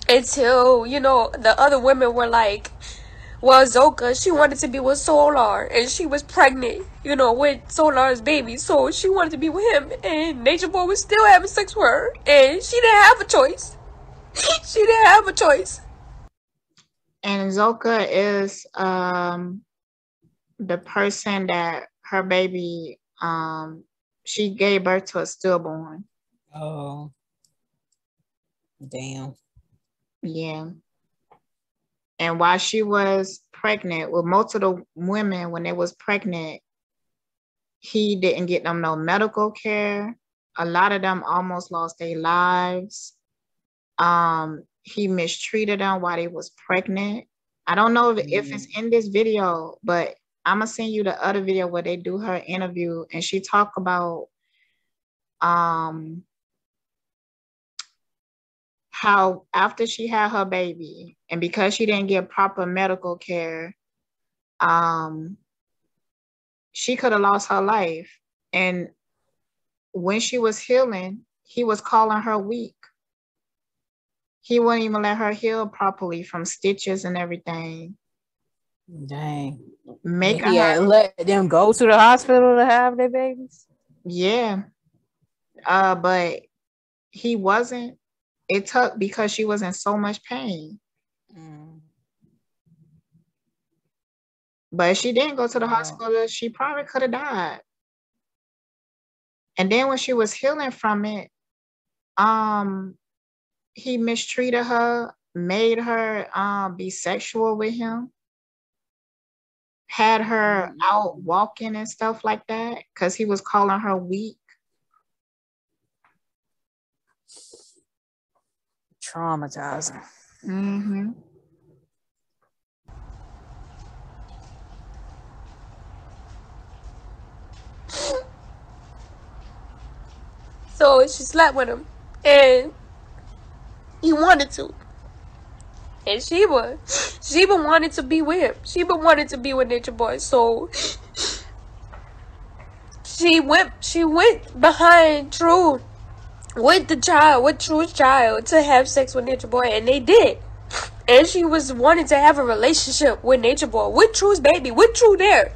until you know the other women were like, well, Zoka, she wanted to be with Solar, and she was pregnant, you know, with Solar's baby, so she wanted to be with him, and Nature Boy was still having sex with her, and she didn't have a choice. she didn't have a choice. And Zoka is um the person that her baby um she gave birth to a stillborn. Oh. Damn. Yeah. And while she was pregnant, with most of the women when they was pregnant, he didn't get them no medical care. A lot of them almost lost their lives. Um, he mistreated them while they was pregnant. I don't know if, if it's in this video, but I'm gonna send you the other video where they do her interview and she talk about um how after she had her baby and because she didn't get proper medical care um she could have lost her life. And when she was healing he was calling her weak he wouldn't even let her heal properly from stitches and everything Dang. make her let them go to the hospital to have their babies. Yeah. Uh, but he wasn't. It took because she was in so much pain. But if she didn't go to the hospital, she probably could have died. And then when she was healing from it, um, he mistreated her, made her um be sexual with him, had her out walking and stuff like that, because he was calling her weak. Traumatizing. Mm-hmm. So she slept with him, and he wanted to. And Sheba, Sheba wanted to be with him. Sheba wanted to be with Nature Boy. So she went. She went behind True with the child, with True's child, to have sex with Nature Boy, and they did. And she was wanting to have a relationship with Nature Boy, with True's baby, with True there.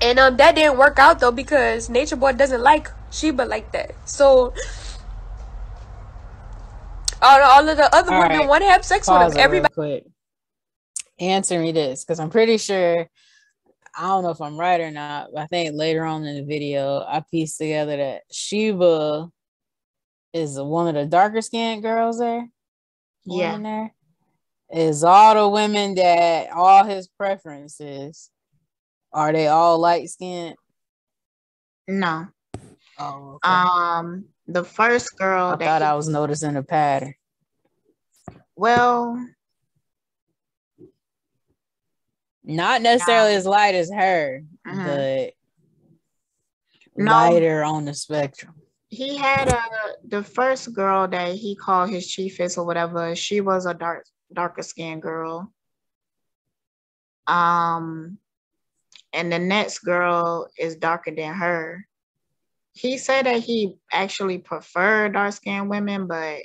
And um, that didn't work out though because Nature Boy doesn't like Sheba like that. So all, all of the other All women right. want to have sex with Pause him. it real Everybody. quick. Answer me this, because I'm pretty sure. I don't know if I'm right or not. But I think later on in the video, I pieced together that Sheba is one of the darker skinned girls there. Yeah. in there is all the women that all his preferences are they all light skinned? No. Oh, Um, the first girl I that thought he- I was noticing a pattern. well, Not necessarily as light as her, Mhm. but No. lighter on the spectrum. he had a the first girl that he called his chiefess or whatever. She was a dark darker skinned girl. Um, and the next girl is darker than her. He said that he actually preferred dark skinned women, but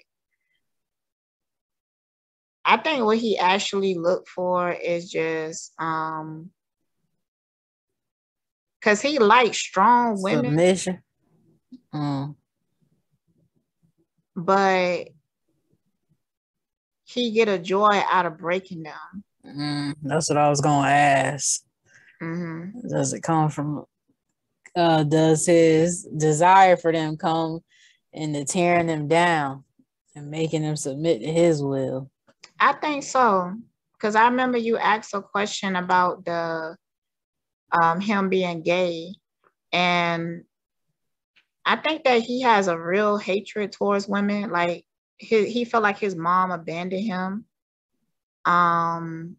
I think what he actually looked for is just um because he likes strong women. Submission. Mm. but he get a joy out of breaking them. Mm, that's what I was gonna ask. Mhm. Does it come from uh, does his desire for them come into tearing them down and making them submit to his will? I think so. Cause I remember you asked a question about the um him being gay. And I think that he has a real hatred towards women. Like he, he felt like his mom abandoned him. Um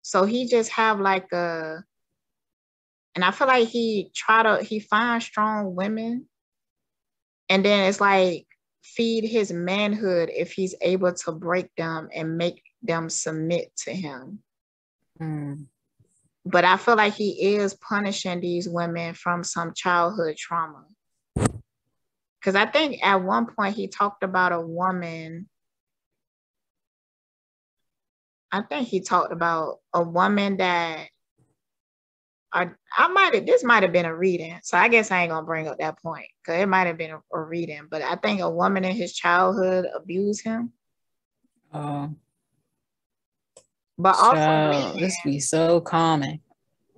so he just have like a and I feel like he try to he finds strong women and then it's like feed his manhood if he's able to break them and make them submit to him. Mm. But I feel like he is punishing these women from some childhood trauma. Because I think at one point he talked about a woman. I think he talked about a woman that I, I might have this might have been a reading. So I guess I ain't gonna bring up that point because it might have been a, a, reading. But I think a woman in his childhood abused him. Oh. But also, Child, this be so common,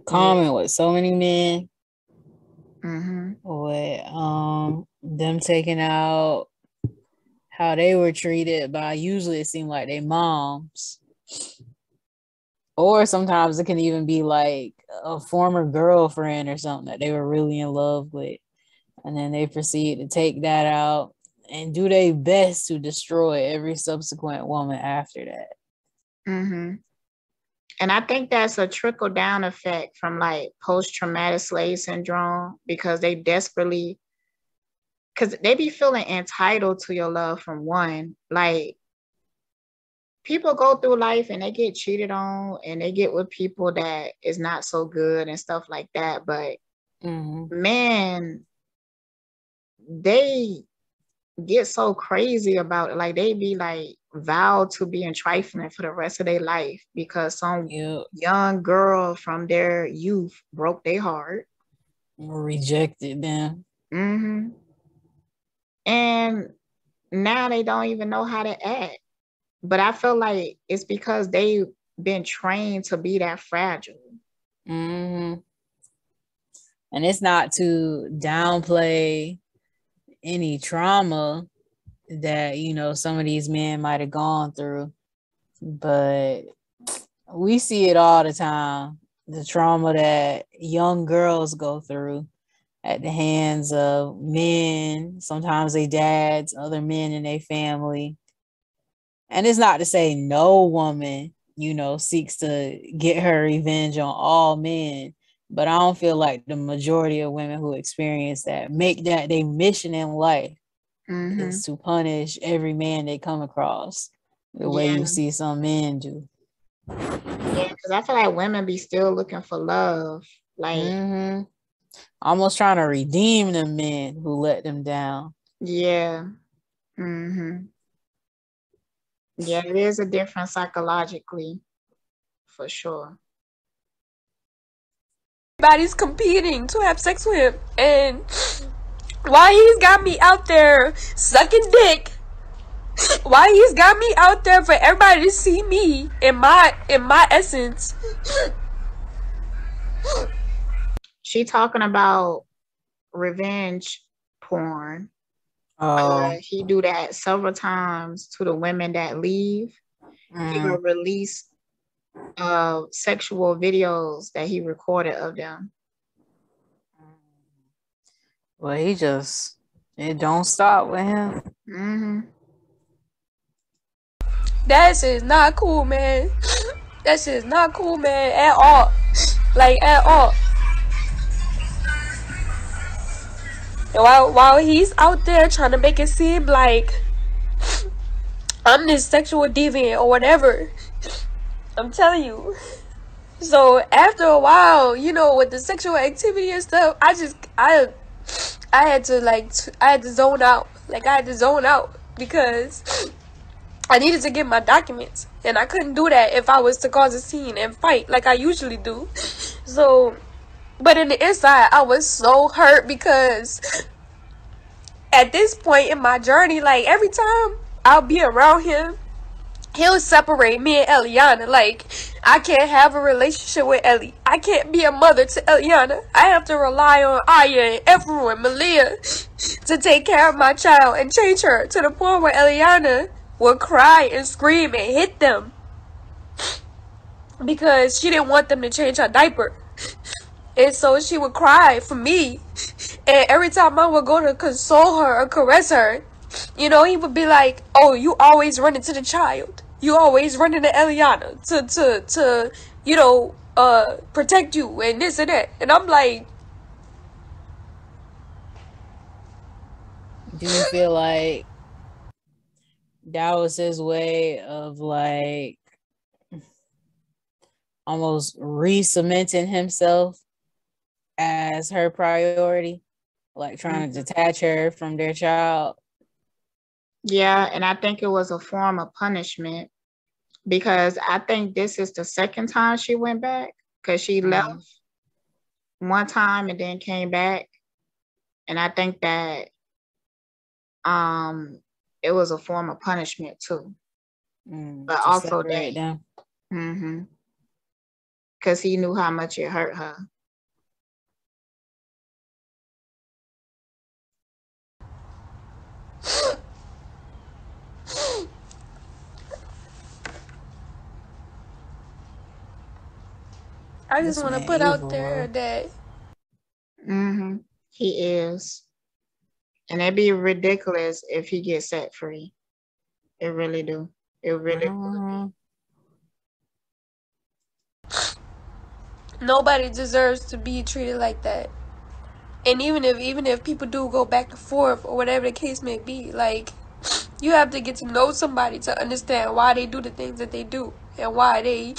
common Yeah. with so many men. Mm-hmm. With um them taking out how they were treated by usually it seemed like they moms. Or sometimes it can even be like a former girlfriend or something that they were really in love with. And then they proceed to take that out and do their best to destroy every subsequent woman after that. Mm-hmm. And I think that's a trickle down effect from like post traumatic slave syndrome because they desperately, because they be feeling entitled to your love from one. Like people go through life and they get cheated on and they get with people that is not so good and stuff like that. But man, they get so crazy about it. Like they be like vowed to being trifling for the rest of their life because some young girl from their youth broke their heart. Rejected them. hmm And now they don't even know how to act. But I feel like it's because they've been trained to be that fragile. hmm And it's not to downplay any trauma that you know some of these men might have gone through, but we see it all the time. The trauma that young girls go through at the hands of men, sometimes they dads, other men in their family. And it's not to say no woman, you know, seeks to get her revenge on all men, but I don't feel like the majority of women who experience that make that their mission in life Mhm. is to punish every man they come across the way Yeah. you see some men do. Yeah, because I feel like women be still looking for love. Like, Mhm. Almost trying to redeem the men who let them down. yeah. hmm Yeah, it is a difference psychologically, for sure. Everybody's competing to have sex with him, and why he's got me out there sucking dick. Why he's got me out there for everybody to see me in my in my essence. She talking about revenge porn. Oh. Uh, he do that several times to the women that leave. He Mm. will release uh sexual videos that he recorded of them. Well, he just it don't stop with him. Mm-hmm. That shit not cool, man. That shit not cool, man, at all. Like at all. While while he's out there trying to make it seem like I'm this sexual deviant or whatever, I'm telling you. So after a while, you know, with the sexual activity and stuff, I just I I had to like I had to zone out. Like I had to zone out because I needed to get my documents, and I couldn't do that if I was to cause a scene and fight like I usually do. So, but in the inside, I was so hurt because at this point in my journey, like every time I'll be around him, he'll separate me and Eliana. Like, I can't have a relationship with Ellie. I can't be a mother to Eliana. I have to rely on Aya and everyone, Malia, to take care of my child and change her to the point where Eliana will cry and scream and hit them because she didn't want them to change her diaper. And so she would cry for me. And every time I would go to console her or caress her, you know, he would be like, "Oh, you always run into the child. You always run into Eliana to to to you know uh protect you and this and that." And I'm like, Do you feel like that was his way of like almost re-cementing himself as her priority, like trying to detach her from their child? Yeah, and I think it was a form of punishment because I think this is the second time she went back because she Mhm. left one time and then came back. And I think that um it was a form of punishment too. Mm, But to also that them. mm-hmm. He knew how much it hurt her. I just want to put out there bro. that Mm-hmm. He is. And it'd be ridiculous if he gets set free. It really do. It really would be. nobody deserves to be treated like that. And even if even if people do go back and forth or whatever the case may be, like you have to get to know somebody to understand why they do the things that they do and why they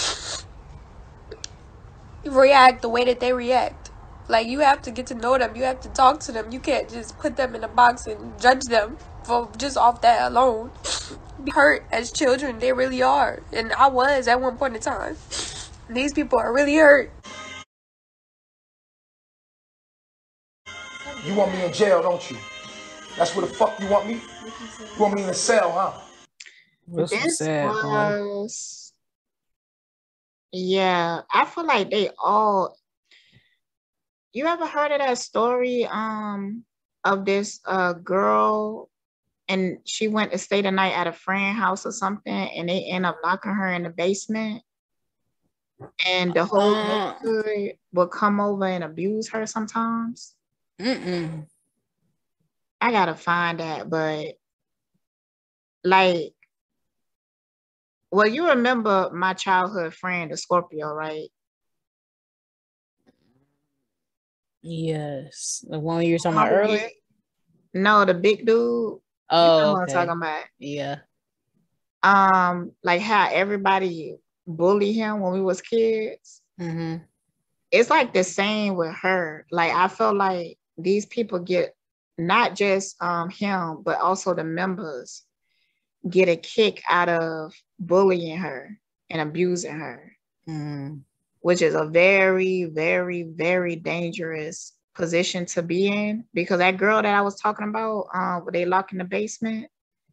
react the way that they react. Like you have to get to know them. You have to talk to them. You can't just put them in a box and judge them for just off that alone. Be hurt as children, they really are. And I was at one point in time. These people are really hurt. You want me in jail, don't you? That's where the fuck you want me? You want me in a cell, huh? This was This sad, boy. was yeah, I feel like they all you ever heard of that story um of this uh girl and she went to stay the night at a friend house or something and they end up locking her in the basement and the whole Uh. neighborhood will come over and abuse her sometimes. Mm-mm. I gotta find that, but like, well, you remember my childhood friend, the Scorpio, right? Yes. The one you were talking about Oh, earlier? No, the big dude. You know Oh, what I'm talking about. Yeah. Um, like how everybody bully him when we was kids. Mm-hmm. It's like the same with her. Like I felt like these people get not just um him, but also the members get a kick out of bullying her and abusing her. Mm-hmm. which is a very, very, very dangerous position to be in because that girl that I was talking about, uh, where they locked in the basement,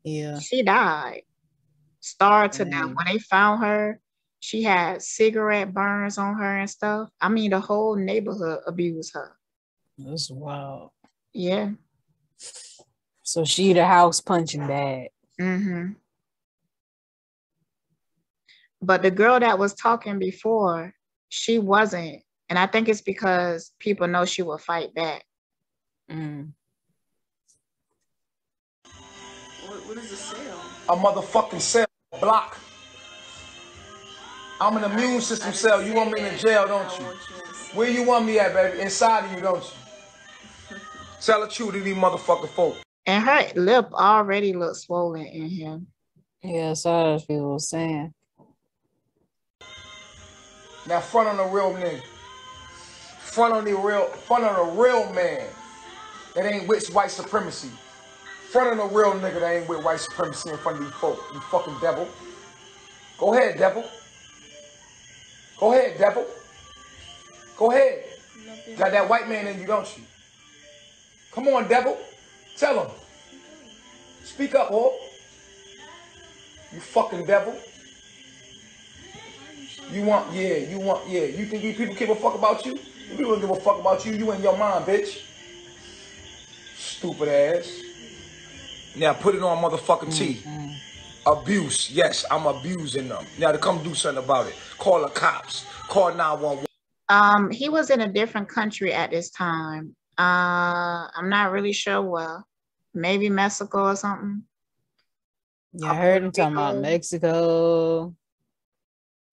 Yeah. she died. Starved to death. Mm. When they found her, she had cigarette burns on her and stuff. I mean, the whole neighborhood abused her. That's wild. Yeah. So she the house punching bag. Mm-hmm. But the girl that was talking before, she wasn't. And I think it's because people know she will fight back. Mm. What, what is the sale? A motherfucking cell block. I'm an immune system cell. You want me in the jail, don't you? Where you want me at, baby? Inside of you, don't you? Tell the truth to these motherfucking folk. And her lip already looks swollen in him. Yeah, so that's what people were saying. Now front on the real nigga. Front on the real, front on the real man that ain't with white supremacy. Front on the real nigga that ain't with white supremacy in front of these folk. You fucking devil. Go ahead, devil. Go ahead, devil. Go ahead. Got that white man in you, don't you? Come on, devil. Tell him. Speak up, whore. You fucking devil. You want, yeah, you want, yeah. You think these people give a fuck about you? You people don't give a fuck about you. You in your mind, bitch. Stupid ass. Now put it on motherfucking T. Abuse. Yes, I'm abusing them. Now to come do something about it. Call the cops. Call 911. Um, he was in a different country at this time. Uh, I'm not really sure Well, Maybe Mexico or something. Yeah, I heard him talking about Mexico.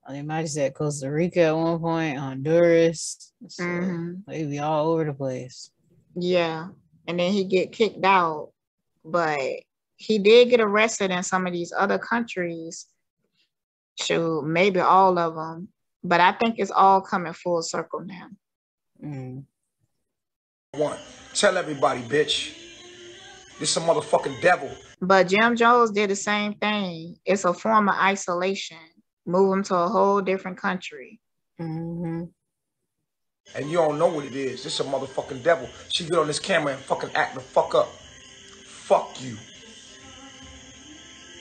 They might have said Costa Rica at one point, Honduras. So Mhm. be all over the place. Yeah, and then he get kicked out, but he did get arrested in some of these other countries. Shoot, maybe all of them, but I think it's all coming full circle now. Mm. One. Tell everybody, bitch. This a motherfucking devil. But Jim Jones did the same thing. It's a form of isolation. Move him to a whole different country. Mm-hmm. And you don't know what it is. This a motherfucking devil. She get on this camera and fucking act the fuck up. Fuck you.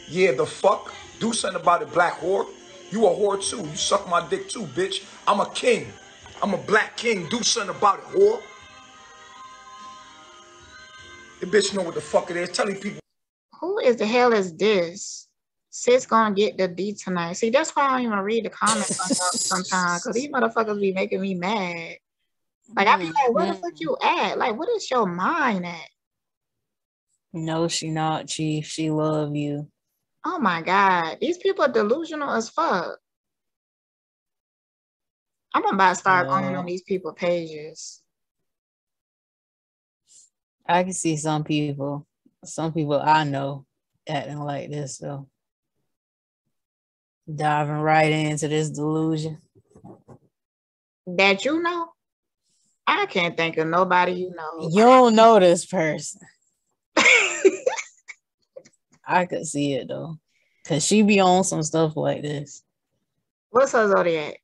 Yeah, the fuck? Do something about it, black whore. You a whore too. You suck my dick too, bitch. I'm a king. I'm a black king. Do something about it, whore. The bitch know what the fuck it is. Tell these people. Who is the hell is this? Sis gonna get the D tonight. See, that's why I don't even read the comments sometimes, because these motherfuckers be making me mad. Like I be like, where the fuck you mm-hmm. at? Like, what is your mind at? No, she not, Chief. She love you. Oh my god, these people are delusional as fuck. I'm about to start going on these people pages. I can see some people, some people I know acting like this, so diving right into this delusion. That you know? I can't think of nobody you know. You don't know this person. I could see it though, cause she be on some stuff like this. What's her zodiac?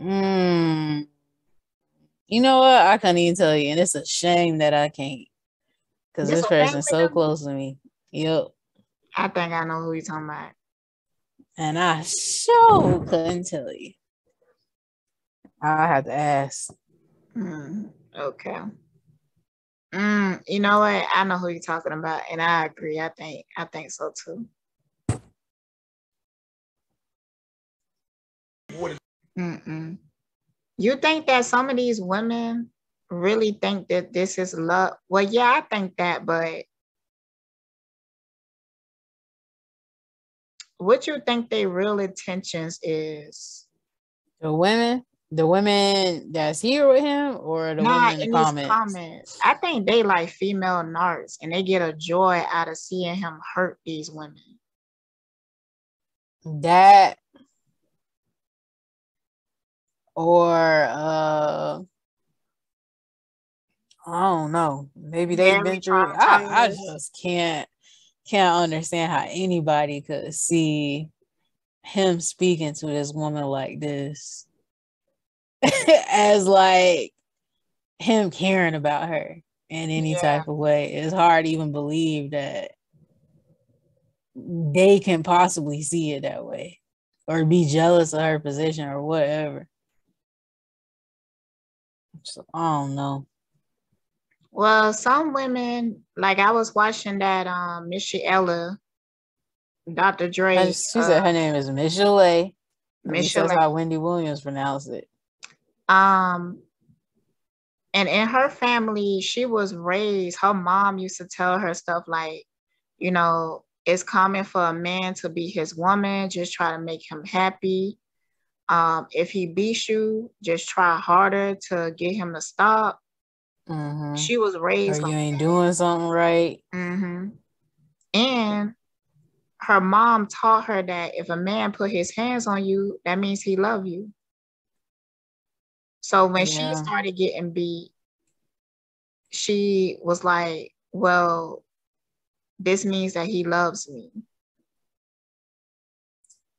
Mm. You know what? I couldn't even tell you, and it's a shame that I can't, cause This this a family person's so close to me. Yep, I think I know who you're talking about. and I sure couldn't tell you. I have to ask. Hmm, okay. Mm, you know what? I know who you're talking about, and I agree. I think I think so too. Mm-mm. You think that some of these women really think that this is love? Well, yeah, I think that, but what you think their real intentions is? The women, the women that's here with him, or the women in the comments. comments. I think they like female narcs and they get a joy out of seeing him hurt these women. That or uh I don't know. Maybe they've been through. I, I just can't can't understand how anybody could see him speaking to this woman like this as like him caring about her in any Yeah. type of way. It's hard to even believe that they can possibly see it that way or be jealous of her position or whatever. So I don't know. Well, some women, like I was watching that um Missy Ella, Dr. Dre. She said her name is Michelle. Michelle. That's how Wendy Williams pronounced it. Um, and in her family, she was raised, her mom used to tell her stuff like, you know, it's common for a man to be his woman, just try to make him happy. Um, if he beats you, just try harder to get him to stop. Mhm. She was raised Or you like ain't doing something right. hmm And her mom taught her that if a man put his hands on you, that means he love you. So when Yeah. she started getting beat, she was like, "Well, this means that he loves me."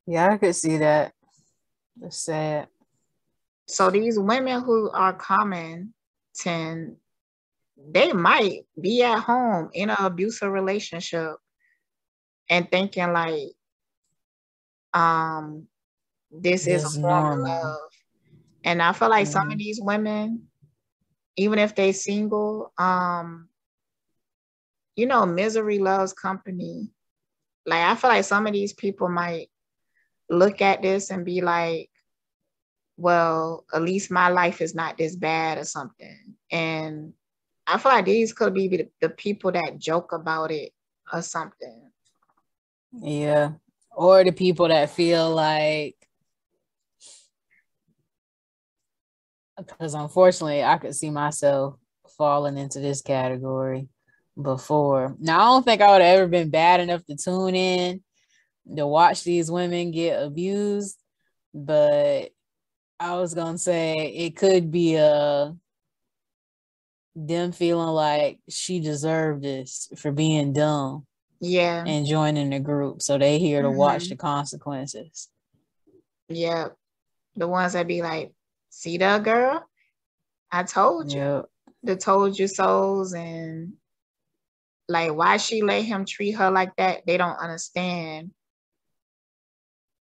Yeah, I could see that. It's sad. So these women who are commenting, they might be at home in an abusive relationship and thinking like, um, this is a form of normal. love. And I feel like some of Mhm. these women, even if they single, um, you know, misery loves company. Like I feel like some of these people might look at this and be like, well, at least my life is not this bad or something. And I feel like these could be the, the people that joke about it or something. Yeah. Or the people that feel like because unfortunately I could see myself falling into this category before. Now I don't think I would have ever been bad enough to tune in to watch these women get abused, but I was gonna say it could be a them feeling like she deserved this for being dumb Yeah. and joining the group. So they here to watch Mhm. the consequences. Yeah. The ones that be like, see that girl? I told you. Yeah. The told you souls and like why she let him treat her like that, they don't understand.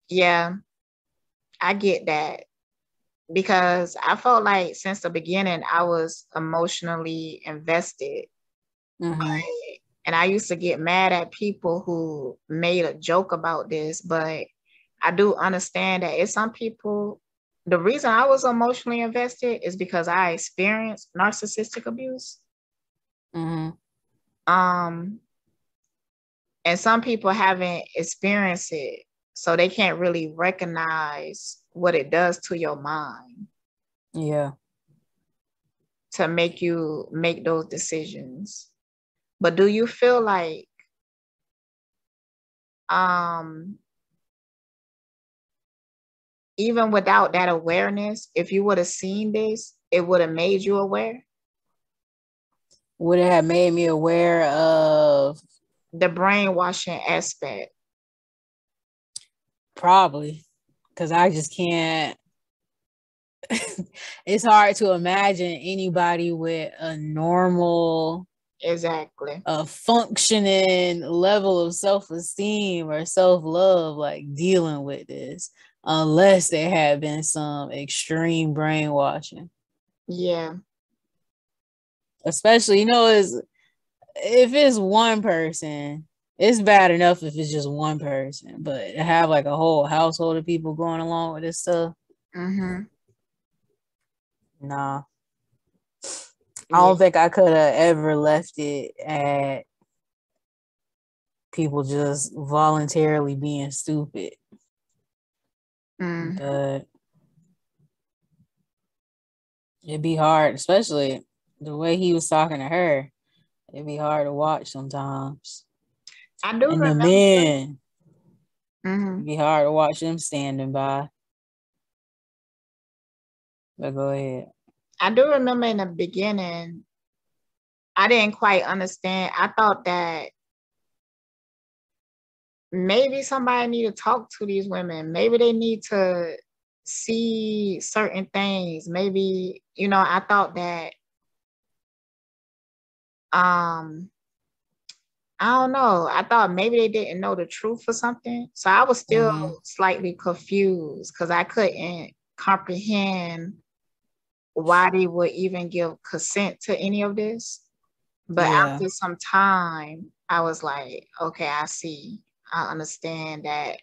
Yeah, I get that. Because I felt like since the beginning I was emotionally invested. Mhm. And I used to get mad at people who made a joke about this, but I do understand that it's some people. The reason I was emotionally invested is because I experienced narcissistic abuse. Mhm. Um, and some people haven't experienced it, so they can't really recognize what it does to your mind Yeah. to make you make those decisions. But do you feel like um even without that awareness, if you would have seen this, it would have made you aware? Would it have made me aware of The brainwashing aspect. Probably because I just can't it's hard to imagine anybody with a normal Exactly. a functioning level of self-esteem or self-love like dealing with this unless there had been some extreme brainwashing Yeah. especially you know is if it's one person it's bad enough if it's just one person but to have like a whole household of people going along with this stuff. Mm-hmm. nah. I don't think i could have ever left it at people just voluntarily being stupid. Mm. but it'd be hard especially the way he was talking to her it'd be hard to watch sometimes I do and the remember. men Mhm. it'd be hard to watch them standing by but go ahead I do remember in the beginning, I didn't quite understand. I thought that maybe somebody need to talk to these women. Maybe they need to see certain things. Maybe, you know, I thought that um I don't know. I thought maybe they didn't know the truth or something. So I was still Mhm. slightly confused because I couldn't comprehend why they would even give consent to any of this. But Yeah. after some time, I was like, okay, I see. I understand that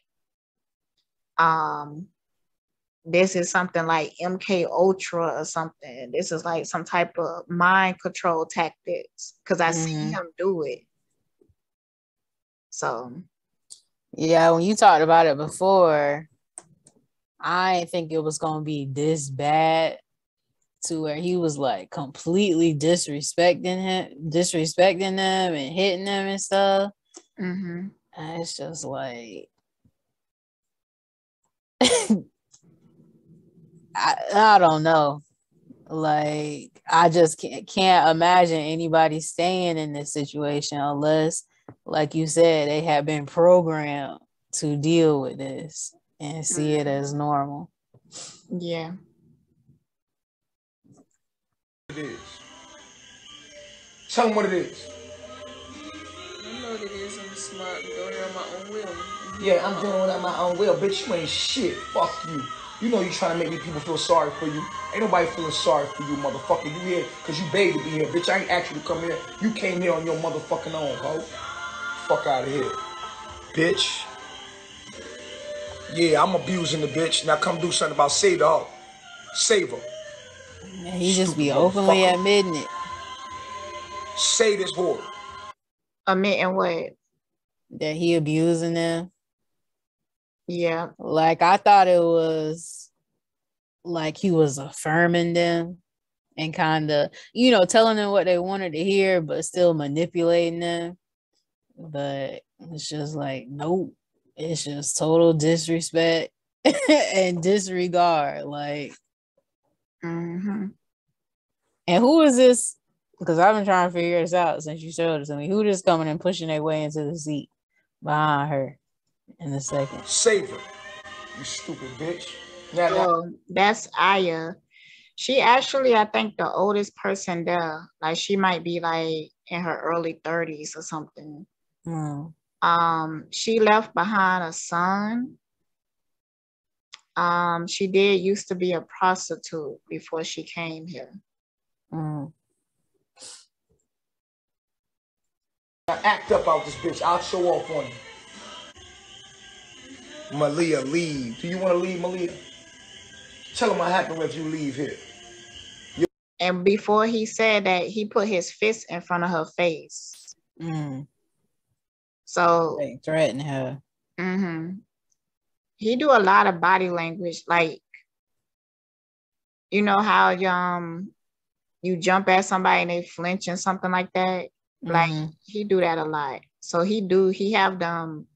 um this is something like MK Ultra or something. This is like some type of mind control tactics because I see Mhm. him do it. So Yeah, when you talked about it before, I didn't think it was gonna be this bad to where he was like completely disrespecting him, disrespecting them and hitting them and stuff. mhm. And it's just like I, I don't know. Like I just can't, can't imagine anybody staying in this situation unless, like you said, they have been programmed to deal with this and see it mm-hmm. as normal. yeah. It is. Tell them what it is. I know what it is. I'm smart. I'm going around my own will. Mm-hmm. Yeah, I'm doing it at my own will. Bitch, you ain't shit. Fuck you. You know you trying to make me people feel sorry for you. Ain't nobody feeling sorry for you, motherfucker. You here because you begged to be here. Bitch, I ain't asked you to come here. You came here on your motherfucking own, ho. Fuck out of here. Bitch. Yeah, I'm abusing the bitch. Now come do something about save the hoe. Save her. And he just be openly admitting it. Say this whore. Admitting what? That he abusing them. Yeah. Like I thought it was like he was affirming them and kind of, you know, telling them what they wanted to hear, but still manipulating them. But it's just like, nope. It's just total disrespect and disregard. Like, Mm-hmm. and who is this? Because I've been trying to figure this out since you showed it to me. Who just coming and pushing their way into the seat behind her in a second? Save her. You stupid bitch. Now, now, So that's Aya. She actually, I think, the oldest person there. Like she might be like in her early 30s or something. Mm. Um, she left behind a son. Um, she did used to be a prostitute before she came here. Mm. now act up out this bitch. I'll show off on you. Malia, leave. Do you want to leave, Malia? Tell him what happened if you leave here. And before he said that, he put his fist in front of her face. Mm. So Like threatening her. hmm He do a lot of body language, like you know how you, um you jump at somebody and they flinch and something like that. Like Mhm. he do that a lot. So he do he have them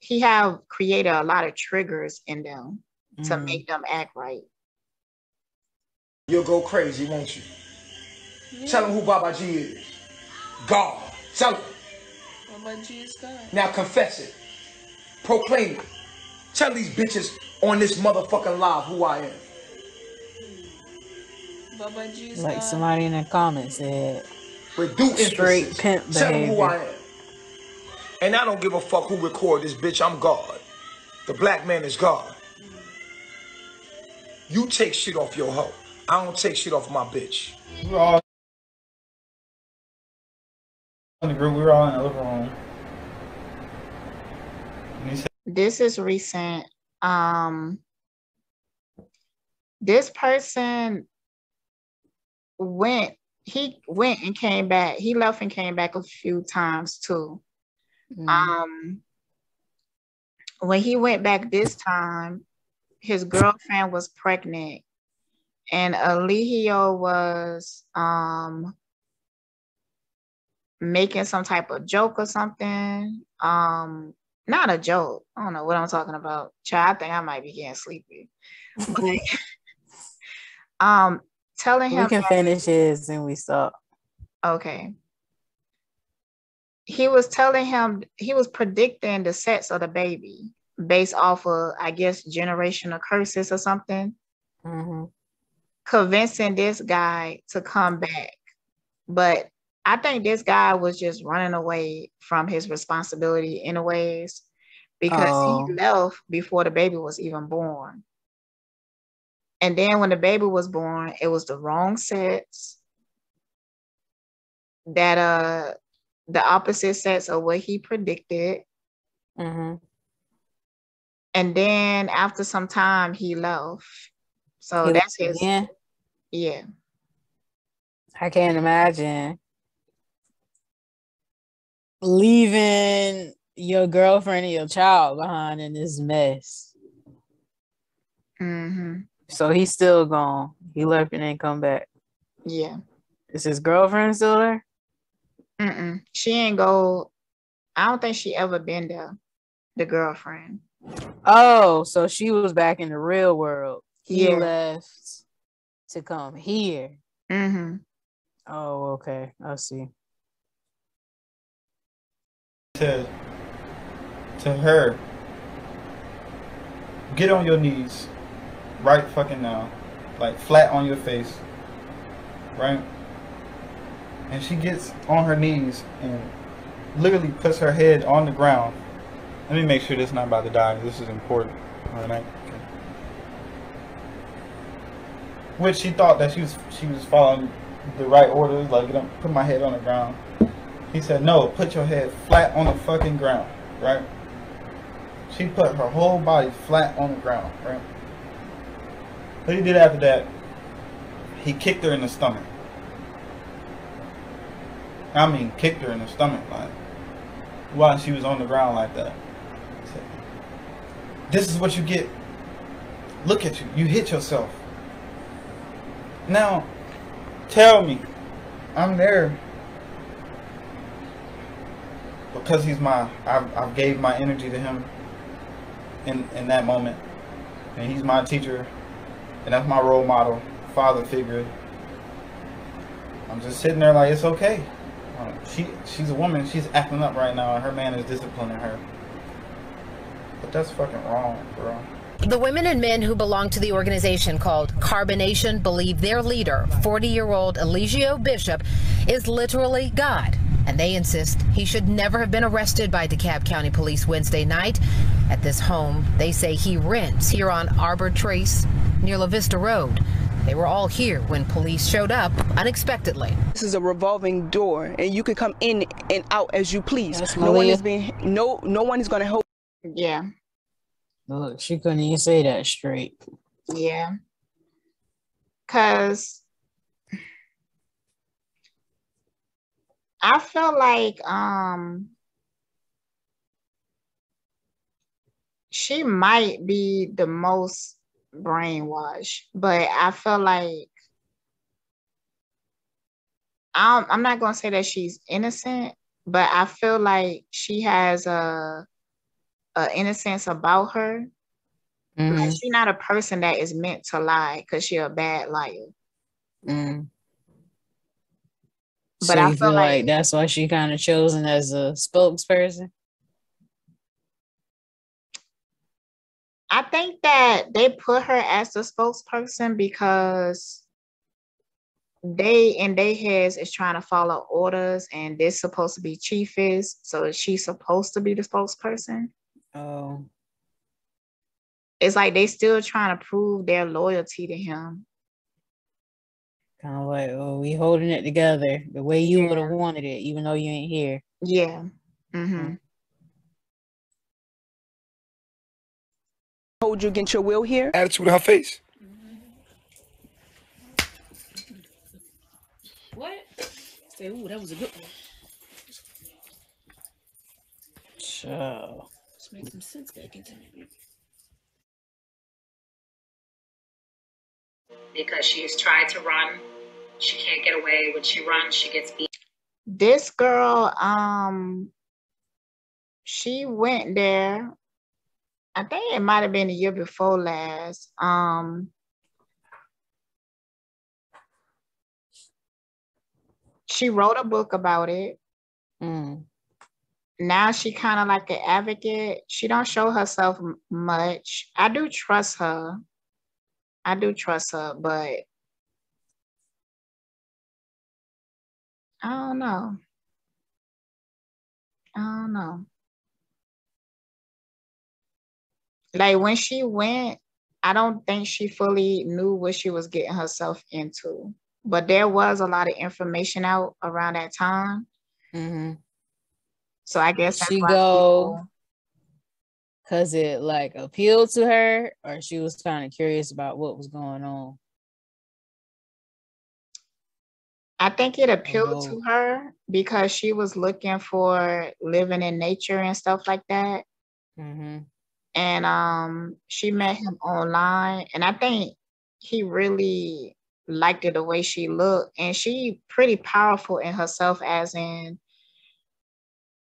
he have created a lot of triggers in them to Mhm. make them act right. You'll go crazy, won't you? Tell him who Baba G is. God. Tell him. Baba G is God. Now confess it. Proclaim it. Tell these bitches on this motherfucking live who I am. Baba G is Like God. somebody in the comments said, With due Straight emphasis. pimp Tell them who I behavior. am. And I don't give a fuck who record this bitch. I'm God. The black man is God. You take shit off your hoe. I don't take shit off my bitch. The group. We were all in the living room. And he said, This is recent. Um this person went he went and came back. He left and came back a few times too. mm, Um when he went back this time, his girlfriend was pregnant and Eligio was um making some type of joke or something. Um not a joke. I don't know what I'm talking about. Child, I think I might be getting sleepy. But, um telling we him can that- finish his and we stop. Okay. He was telling him he was predicting the sex of the baby based off of, I guess, generational curses or something, Mhm. convincing this guy to come back. But I think this guy was just running away from his responsibility anyways, because Oh. he left before the baby was even born. And then when the baby was born, it was the wrong sex. That uh the opposite sex of what he predicted. Mm-hmm. And then after some time he left. So He that's his again? yeah. I can't imagine leaving your girlfriend and your child behind in this mess. hmm So he's still gone. He left and didn't come back. Yeah. Is his girlfriend still there? Mm-mm. She ain't go. I don't think she ever been there. The girlfriend. Oh, so she was back in the real world. He Yeah. left to come here. Mm-hmm. Oh, okay. I see. To, to her, get on your knees right fucking now. Like flat on your face. Right? And she gets on her knees and literally puts her head on the ground Let me make sure this is not about to die. This is important. All right. Which she thought that she was she was following the right orders, like put my head on the ground. He said, no, put your head flat on the fucking ground, right? She put her whole body flat on the ground, right? What he did after that, he kicked her in the stomach. I mean, kicked her in the stomach, like, while she was on the ground like that. Said, this is what you get. Look at you. You hit yourself. Now, tell me, I'm there because he's my, I've, I've gave my energy to him in, in that moment. And he's my teacher. And that's my role model, father figure. I'm just sitting there like, it's okay. Uh, she She's a woman. She's acting up right now. And her man is disciplining her. But that's fucking wrong, bro. The women and men who belong to the organization called Carbonation believe their leader, 40 year old Eligio Bishop, is literally God. And they insist he should never have been arrested by DeKalb County Police Wednesday night at this home they say he rents here on Arbor Trace near La Vista Road. They were all here when police showed up unexpectedly. This is a revolving door, and you can come in and out as you please. That's no one is being no no one is going to hold. Yeah. Look, she couldn't even say that straight. Yeah. Cause I feel like um she might be the most brainwashed, but I feel like I'm I'm not gonna say that she's innocent, but I feel like she has a a innocence about her. Mm-hmm. Like she's not a person that is meant to lie because she's a bad liar. Mm. But so I you feel feel like, like- that's why she kind of chosen as a spokesperson. I think that they put her as the spokesperson because they in their heads is trying to follow orders and this supposed to be chief is so she's supposed to be the spokesperson. Oh, It's like they still trying to prove their loyalty to him. Kind of like, oh, we holding it together the way you would have wanted it, even though you ain't here. Yeah. Mm-hmm. hold you against your will here. Attitude in her face. What? Say, ooh, that was a good one. So, Let's make some sense back into me. Because she has tried to run. She can't get away. When she runs, she gets beat. This girl, um, she went there. I think it might have been the year before last. Um, she wrote a book about it. mm, Now she kind of like an advocate. She don't show herself m- much. I do trust her. I do trust her, but I don't know. I don't know. Like when she went, I don't think she fully knew what she was getting herself into. But there was a lot of information out around that time. mhm. So I guess she go people- because it like appealed to her, or she was kind of curious about what was going on. I think it appealed to her because she was looking for living in nature and stuff like that. Mm-hmm. And um she met him online and I think he really liked it the way she looked and she pretty powerful in herself as in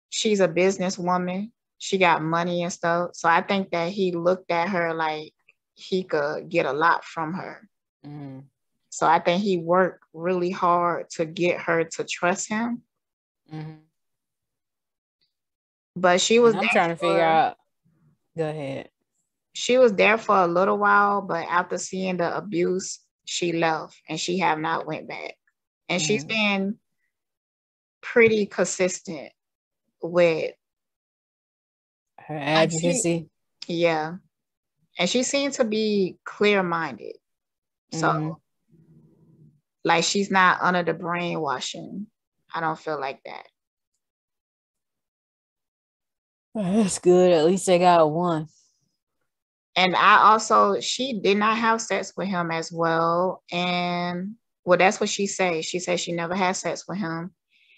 she's a businesswoman. She got money and stuff. So I think that he looked at her like he could get a lot from her. Mm-hmm. So I think he worked really hard to get her to trust him. Mm-hmm. But she was I'm trying to figure out. Go ahead. she was there for a little while, but after seeing the abuse, she left and she have not went back. And she's Mhm. been pretty consistent with Her And she- yeah. And she seemed to be clear minded. So, Mhm. like, she's not under the brainwashing. I don't feel like that. That's good. At least they got one. And I also, she did not have sex with him as well. And well, that's what she said. She said she never had sex with him.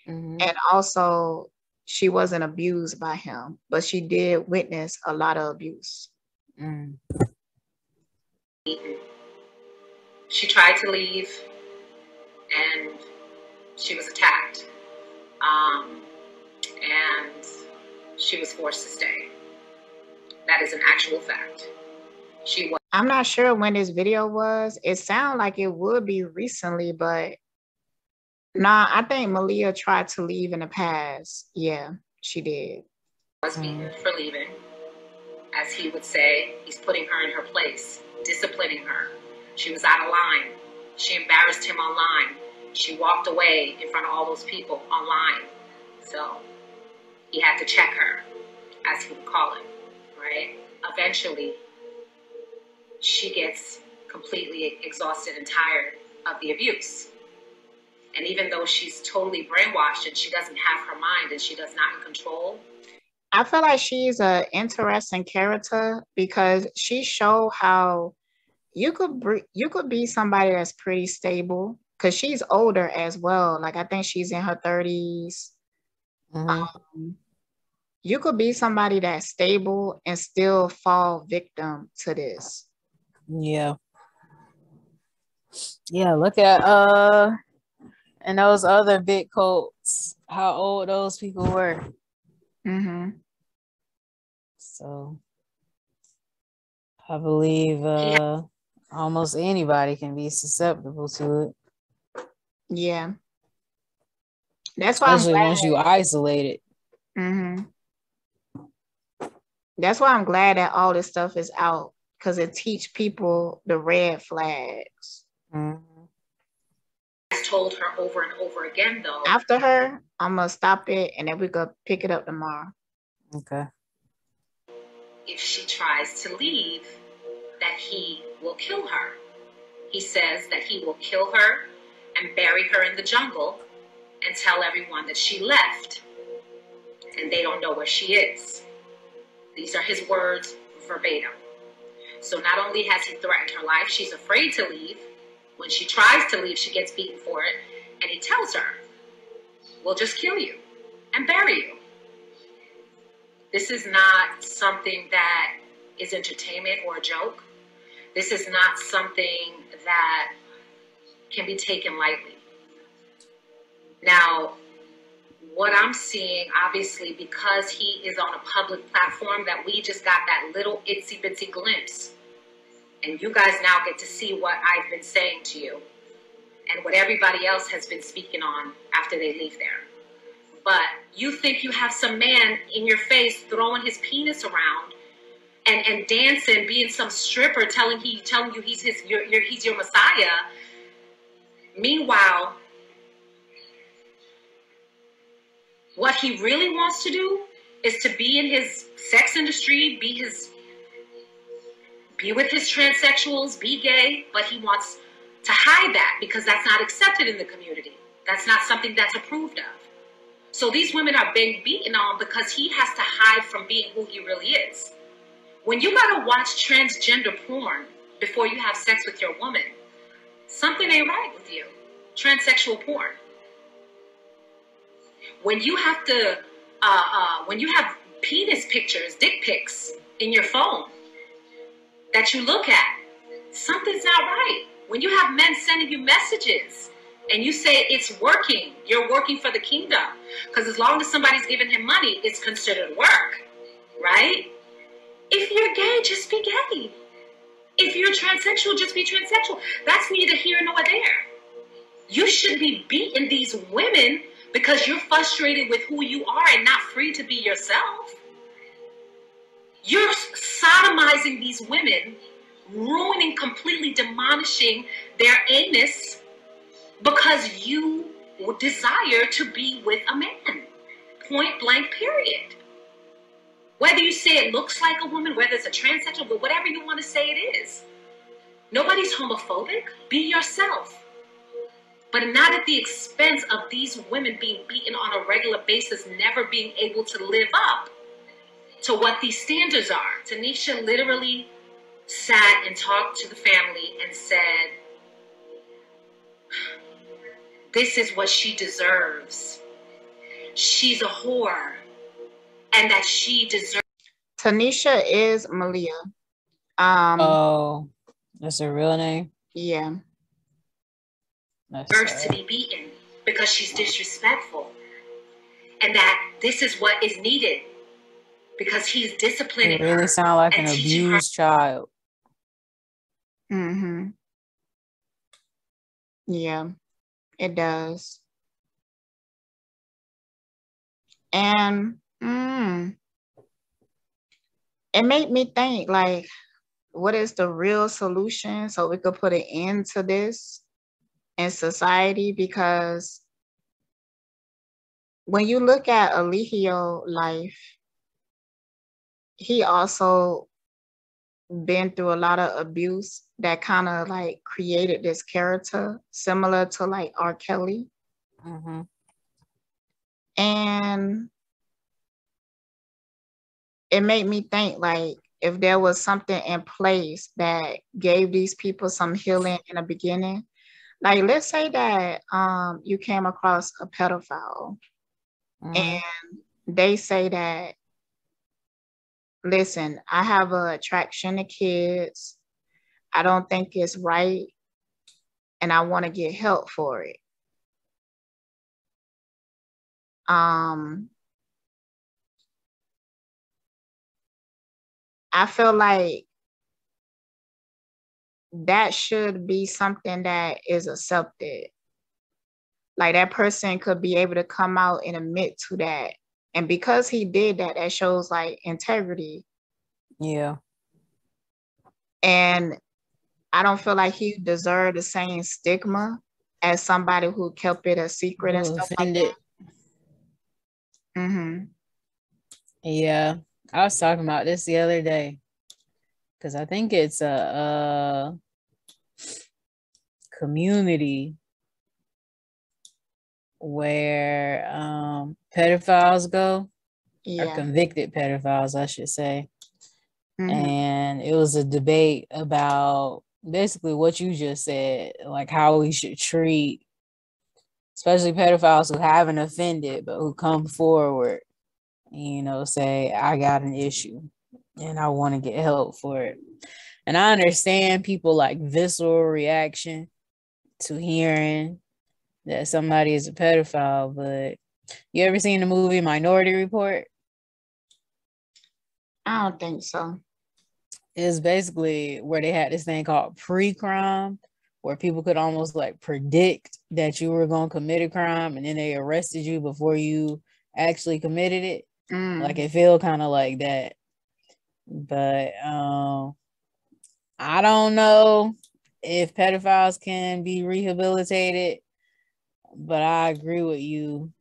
Mhm. And also, she wasn't abused by him, but she did witness a lot of abuse. Mm. She tried to leave and she was attacked. Um, and she was forced to stay. That is an actual fact. She was. I'm not sure when this video was. It sounded like it would be recently, but nah, I think Malia tried to leave in the past. Yeah, she did. for leaving. As he would say, he's putting her in her place, disciplining her. She was out of line. She embarrassed him online. She walked away in front of all those people online. So he had to check her, as he would call it, right? Eventually, she gets completely exhausted and tired of the abuse. And even though she's totally brainwashed and she doesn't have her mind and she does not in control, I feel like she's an interesting character because she showed how you could br- you could be somebody that's pretty stable because she's older as well. Like I think she's in her 30s. Um, you could be somebody that's stable and still fall victim to this. Yeah. Yeah, look at uh and those other big cults, how old those people were. Mm-hmm. So I believe uh almost anybody can be susceptible to it. Yeah. That's why I'm Especially glad. once you isolate it. Mm-hmm. That's why I'm glad that all this stuff is out because it teach people the red flags. has told her over and over again, though, After her, I'm gonna stop it and then we go pick it up tomorrow. Okay. if she tries to leave, that he will kill her. He says that he will kill her and bury her in the jungle and tell everyone that she left and they don't know where she is. These are his words verbatim. So not only has he threatened her life, she's afraid to leave. When she tries to leave, she gets beaten for it. And he tells her, We'll just kill you and bury you. This is not something that is entertainment or a joke. This is not something that can be taken lightly. Now, what I'm seeing, obviously, because he is on a public platform, that we just got that little itsy bitsy glimpse. And you guys now get to see what I've been saying to you and what everybody else has been speaking on after they leave there. But you think you have some man in your face throwing his penis around and, and dancing, being some stripper, telling he telling you he's his your, your he's your messiah. Meanwhile, what he really wants to do is to be in his sex industry, be his be with his transsexuals, be gay, but he wants to hide that because that's not accepted in the community. That's not something that's approved of. So these women are being beaten on because he has to hide from being who he really is. When you gotta watch transgender porn before you have sex with your woman, something ain't right with you. Transsexual porn. When you have to, uh, uh, when you have penis pictures, dick pics in your phone that you look at, something's not right. When you have men sending you messages and you say it's working, you're working for the kingdom. Because as long as somebody's giving him money, it's considered work, right? If you're gay, just be gay. If you're transsexual, just be transsexual. That's neither here nor there. You shouldn't be beating these women because you're frustrated with who you are and not free to be yourself. You're sodomizing these women, ruining, completely demolishing their anus because you desire to be with a man. Point blank, period. Whether you say it looks like a woman, whether it's a transsexual, but whatever you want to say it is. Nobody's homophobic. Be yourself. But not at the expense of these women being beaten on a regular basis, never being able to live up to what these standards are. Tanisha literally sat and talked to the family and said, This is what she deserves. She's a whore. And that she deserves. Tanisha is Malia. Um, oh, that's her real name. Yeah. That's deserves sad. to be beaten because she's disrespectful. And that this is what is needed because he's disciplining It really her sound like an and teaching her abused child. Mm-hmm. Yeah, it does. And mm, it made me think like, what is the real solution so we could put an end to this in society? Because when you look at Eligio life, he also been through a lot of abuse that kind of like created this character similar to like R. Kelly. Mm-hmm. And it made me think like if there was something in place that gave these people some healing in the beginning, like let's say that um you came across a pedophile and they say that listen, I have an attraction to kids. I don't think it's right. And I want to get help for it. Um, I feel like that should be something that is accepted. Like that person could be able to come out and admit to that. And because he did that, that shows like integrity. Yeah. And I don't feel like he deserved the same stigma as somebody who kept it a secret and stuff like that. Mm-hmm. Yeah, I was talking about this the other day because I think it's a, a community where um, pedophiles go, Yeah. or convicted pedophiles, I should say. Mhm. And it was a debate about basically what you just said, like how we should treat, especially pedophiles who haven't offended but who come forward, you know, say, I got an issue and I want to get help for it. And I understand people like visceral reaction to hearing that somebody is a pedophile, but you ever seen the movie Minority Report? I don't think so. It's basically where they had this thing called pre-crime, where people could almost like predict that you were going to commit a crime, and then they arrested you before you actually committed it. Mm. Like it feel kind of like that. But um, I don't know if pedophiles can be rehabilitated, but I agree with you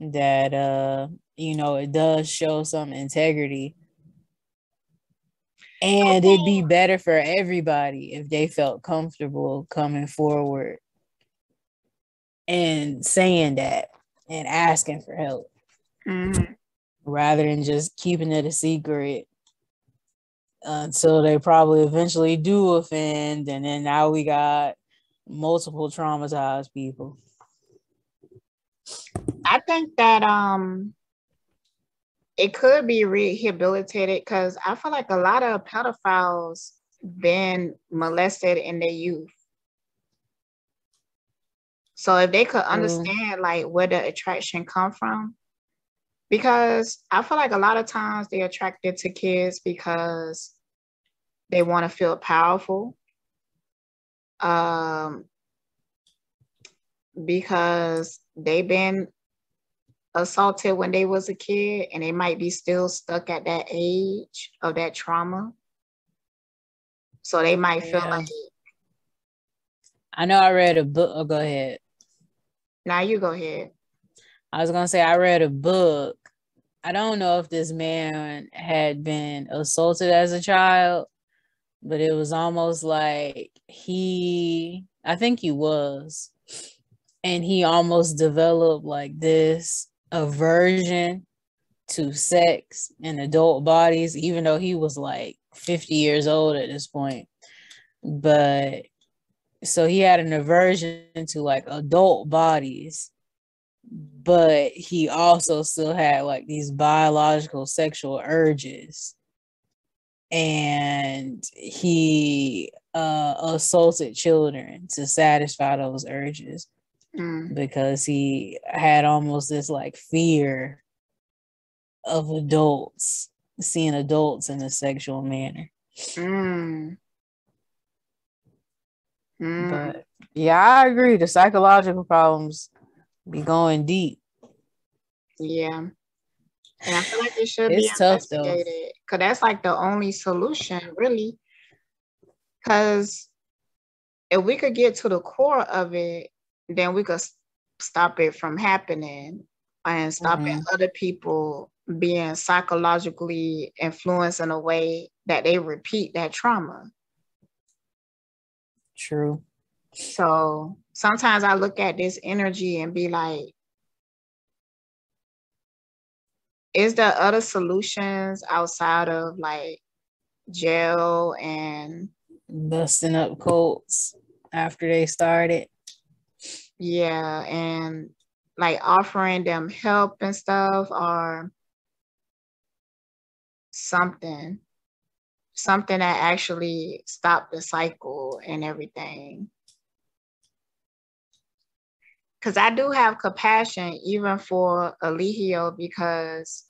that uh, you know, it does show some integrity. And it'd be better for everybody if they felt comfortable coming forward and saying that and asking for help Mhm. rather than just keeping it a secret until they probably eventually do offend. And then now we got multiple traumatized people. I think that um it could be rehabilitated because I feel like a lot of pedophiles been molested in their youth. So if they could understand like where the attraction come from, because I feel like a lot of times they're attracted to kids because they want to feel powerful. Um, because they've been assaulted when they was a kid and they might be still stuck at that age of that trauma. So they might feel Yeah. like I know I read a book. Oh, go ahead. now you go ahead. I was gonna say I read a book I don't know if this man had been assaulted as a child, but it was almost like he, I think he was, and he almost developed like this aversion to sex and adult bodies, even though he was like 50 years old at this point. But so he had an aversion to like adult bodies but he also still had like these biological sexual urges and he uh assaulted children to satisfy those urges Mm. because he had almost this like fear of adults seeing adults in a sexual manner Mm. Mm. but yeah i agree the psychological problems be going deep Yeah. And I feel like it should be It's tough, though. Cause that's like the only solution, really. Cause if we could get to the core of it, then we could stop it from happening and stopping Mhm. other people being psychologically influenced in a way that they repeat that trauma. true So sometimes I look at this energy and be like, is there other solutions outside of like jail and busting up cults after they started yeah, and like offering them help and stuff or something, something that actually stop the cycle and everything. Because I do have compassion even for Eligio because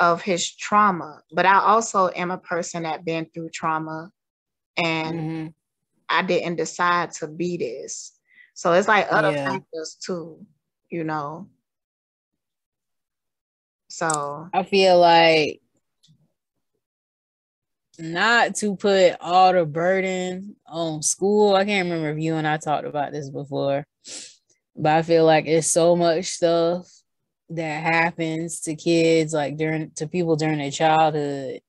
of his trauma, but I also am a person that been through trauma and Mm-hmm. I didn't decide to be this. So it's like other Yeah. factors too, you know. So I feel like not to put all the burden on school. I can't remember if you and I talked about this before, but I feel like it's so much stuff that happens to kids, like during to people during their childhood,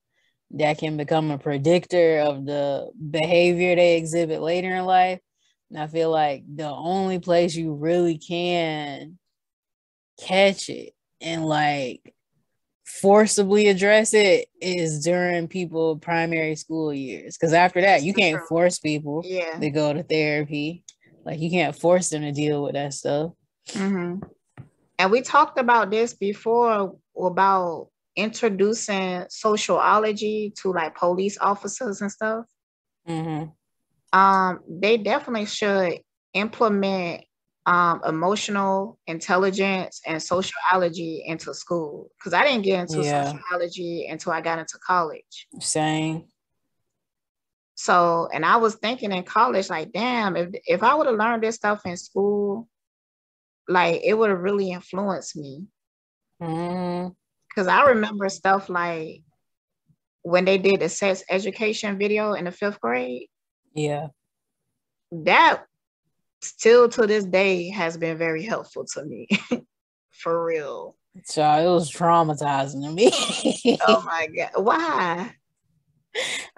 that can become a predictor of the behavior they exhibit later in life. And I feel like the only place you really can catch it and like forcibly address it is during people primary school years because after that you can't force people Yeah. to go to therapy like you can't force them to deal with that stuff Mhm. And we talked about this before about introducing sociology to like police officers and stuff. mm-hmm. Um, they definitely should implement um, emotional intelligence and sociology into school because I didn't get into Yeah. sociology until I got into college. same So, and I was thinking in college, like, damn, if if I would have learned this stuff in school, like it would have really influenced me. Mhm. Cause I remember stuff like when they did the sex education video in the fifth grade, yeah that still to this day has been very helpful to me. For real. so it was traumatizing to me Oh my God. Why?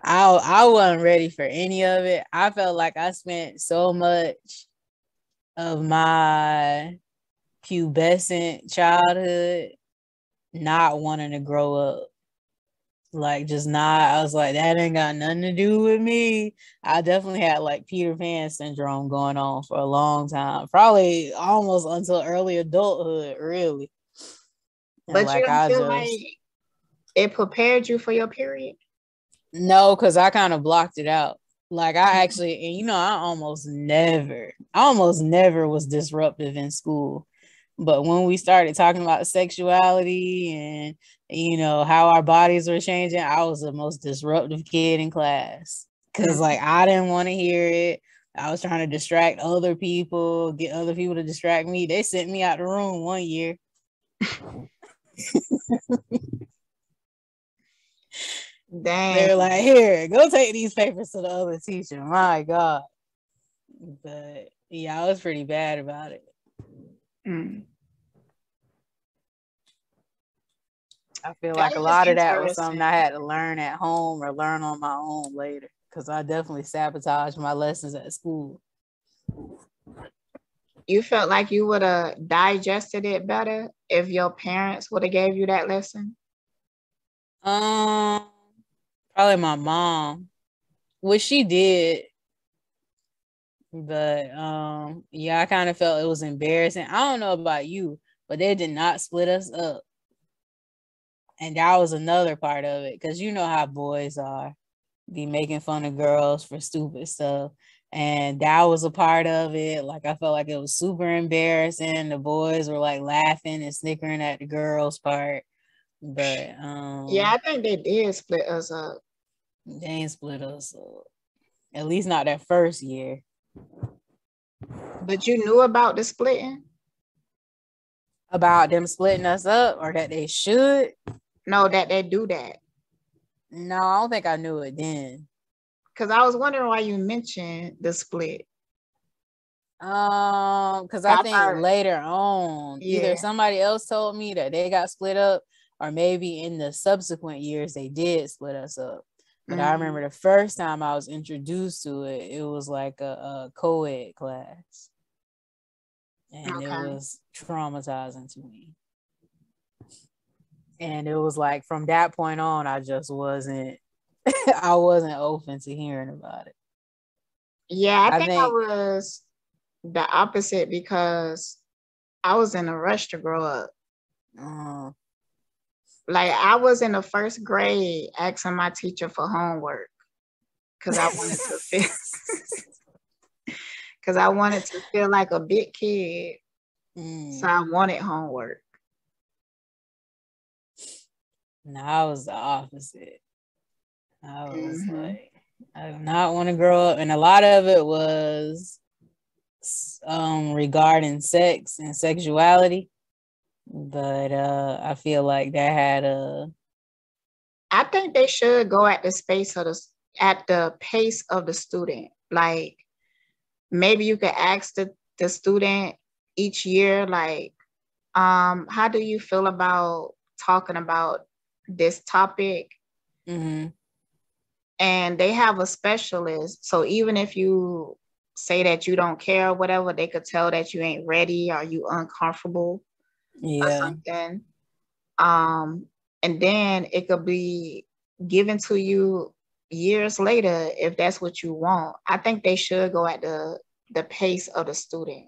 I I wasn't ready for any of it. I felt like I spent so much of my pubescent childhood not wanting to grow up. Like just not. I was like, that ain't got nothing to do with me. I definitely had like Peter Pan syndrome going on for a long time. Probably almost until early adulthood, really. And, But like you I feel just like it prepared you for your period? No, because I kind of blocked it out. Like I actually, and you know, I almost never, I almost never was disruptive in school. But when we started talking about sexuality and you know how our bodies were changing, I was the most disruptive kid in class. Cause like I didn't want to hear it. I was trying to distract other people, get other people to distract me. They sent me out the room one year. Dang. They're like, here, go take these papers to the other teacher. My God. But yeah, I was pretty bad about it. Mm. I feel That like a lot of that was something I had to learn at home or learn on my own later. Cause I definitely sabotaged my lessons at school. You felt like you would have digested it better if your parents would have gave you that lesson. Um, probably my mom, which she did, but um, yeah, I kind of felt it was embarrassing. I don't know about you, but they did not split us up, and that was another part of it because you know how boys are, be making fun of girls for stupid stuff. And that was a part of it. Like I felt like it was super embarrassing. The boys were like laughing and snickering at the girls' part. But um Yeah, I think they did split us up. they ain't split us up. At least not that first year. But you knew about the splitting? About them splitting us up or that they should. No, that they do that. No, I don't think I knew it then. Because I was wondering why you mentioned the split. Um, because I I think thought- later on, Yeah. either somebody else told me that they got split up, or maybe in the subsequent years they did split us up. But I Mhm. remember the first time I was introduced to it, it was like a, a co-ed class. And it was traumatizing to me. And it was like from that point on, I just wasn't I wasn't open to hearing about it. Yeah, I, I think, I was the opposite because I was in a rush to grow up. Uh, Like I was in the first grade asking my teacher for homework because I wanted to feel because I wanted to feel like a big kid. mm. So I wanted homework. No, I was the opposite. I was Mhm. like, I did not want to grow up, and a lot of it was um regarding sex and sexuality. But uh I feel like that had a I think they should go at the space of the at the pace of the student. Like maybe you could ask the, the student each year, like, um, how do you feel about talking about this topic? mhm. And they have a specialist. So even if you say that you don't care or whatever, they could tell that you ain't ready or you uncomfortable or yeah. something. Um, and then it could be given to you years later if that's what you want. I think they should go at the the pace of the student.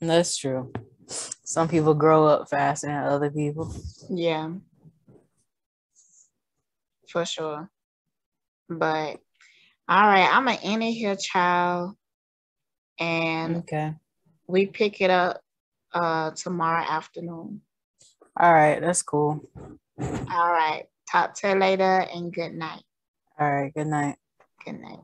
That's true. Some people grow up faster than other people. Yeah. For sure. But all right, I'm gonna end it here, child. And Okay. we pick it up uh tomorrow afternoon. All right, that's cool. All right. Talk to you later and good night. All right, good night. Good night.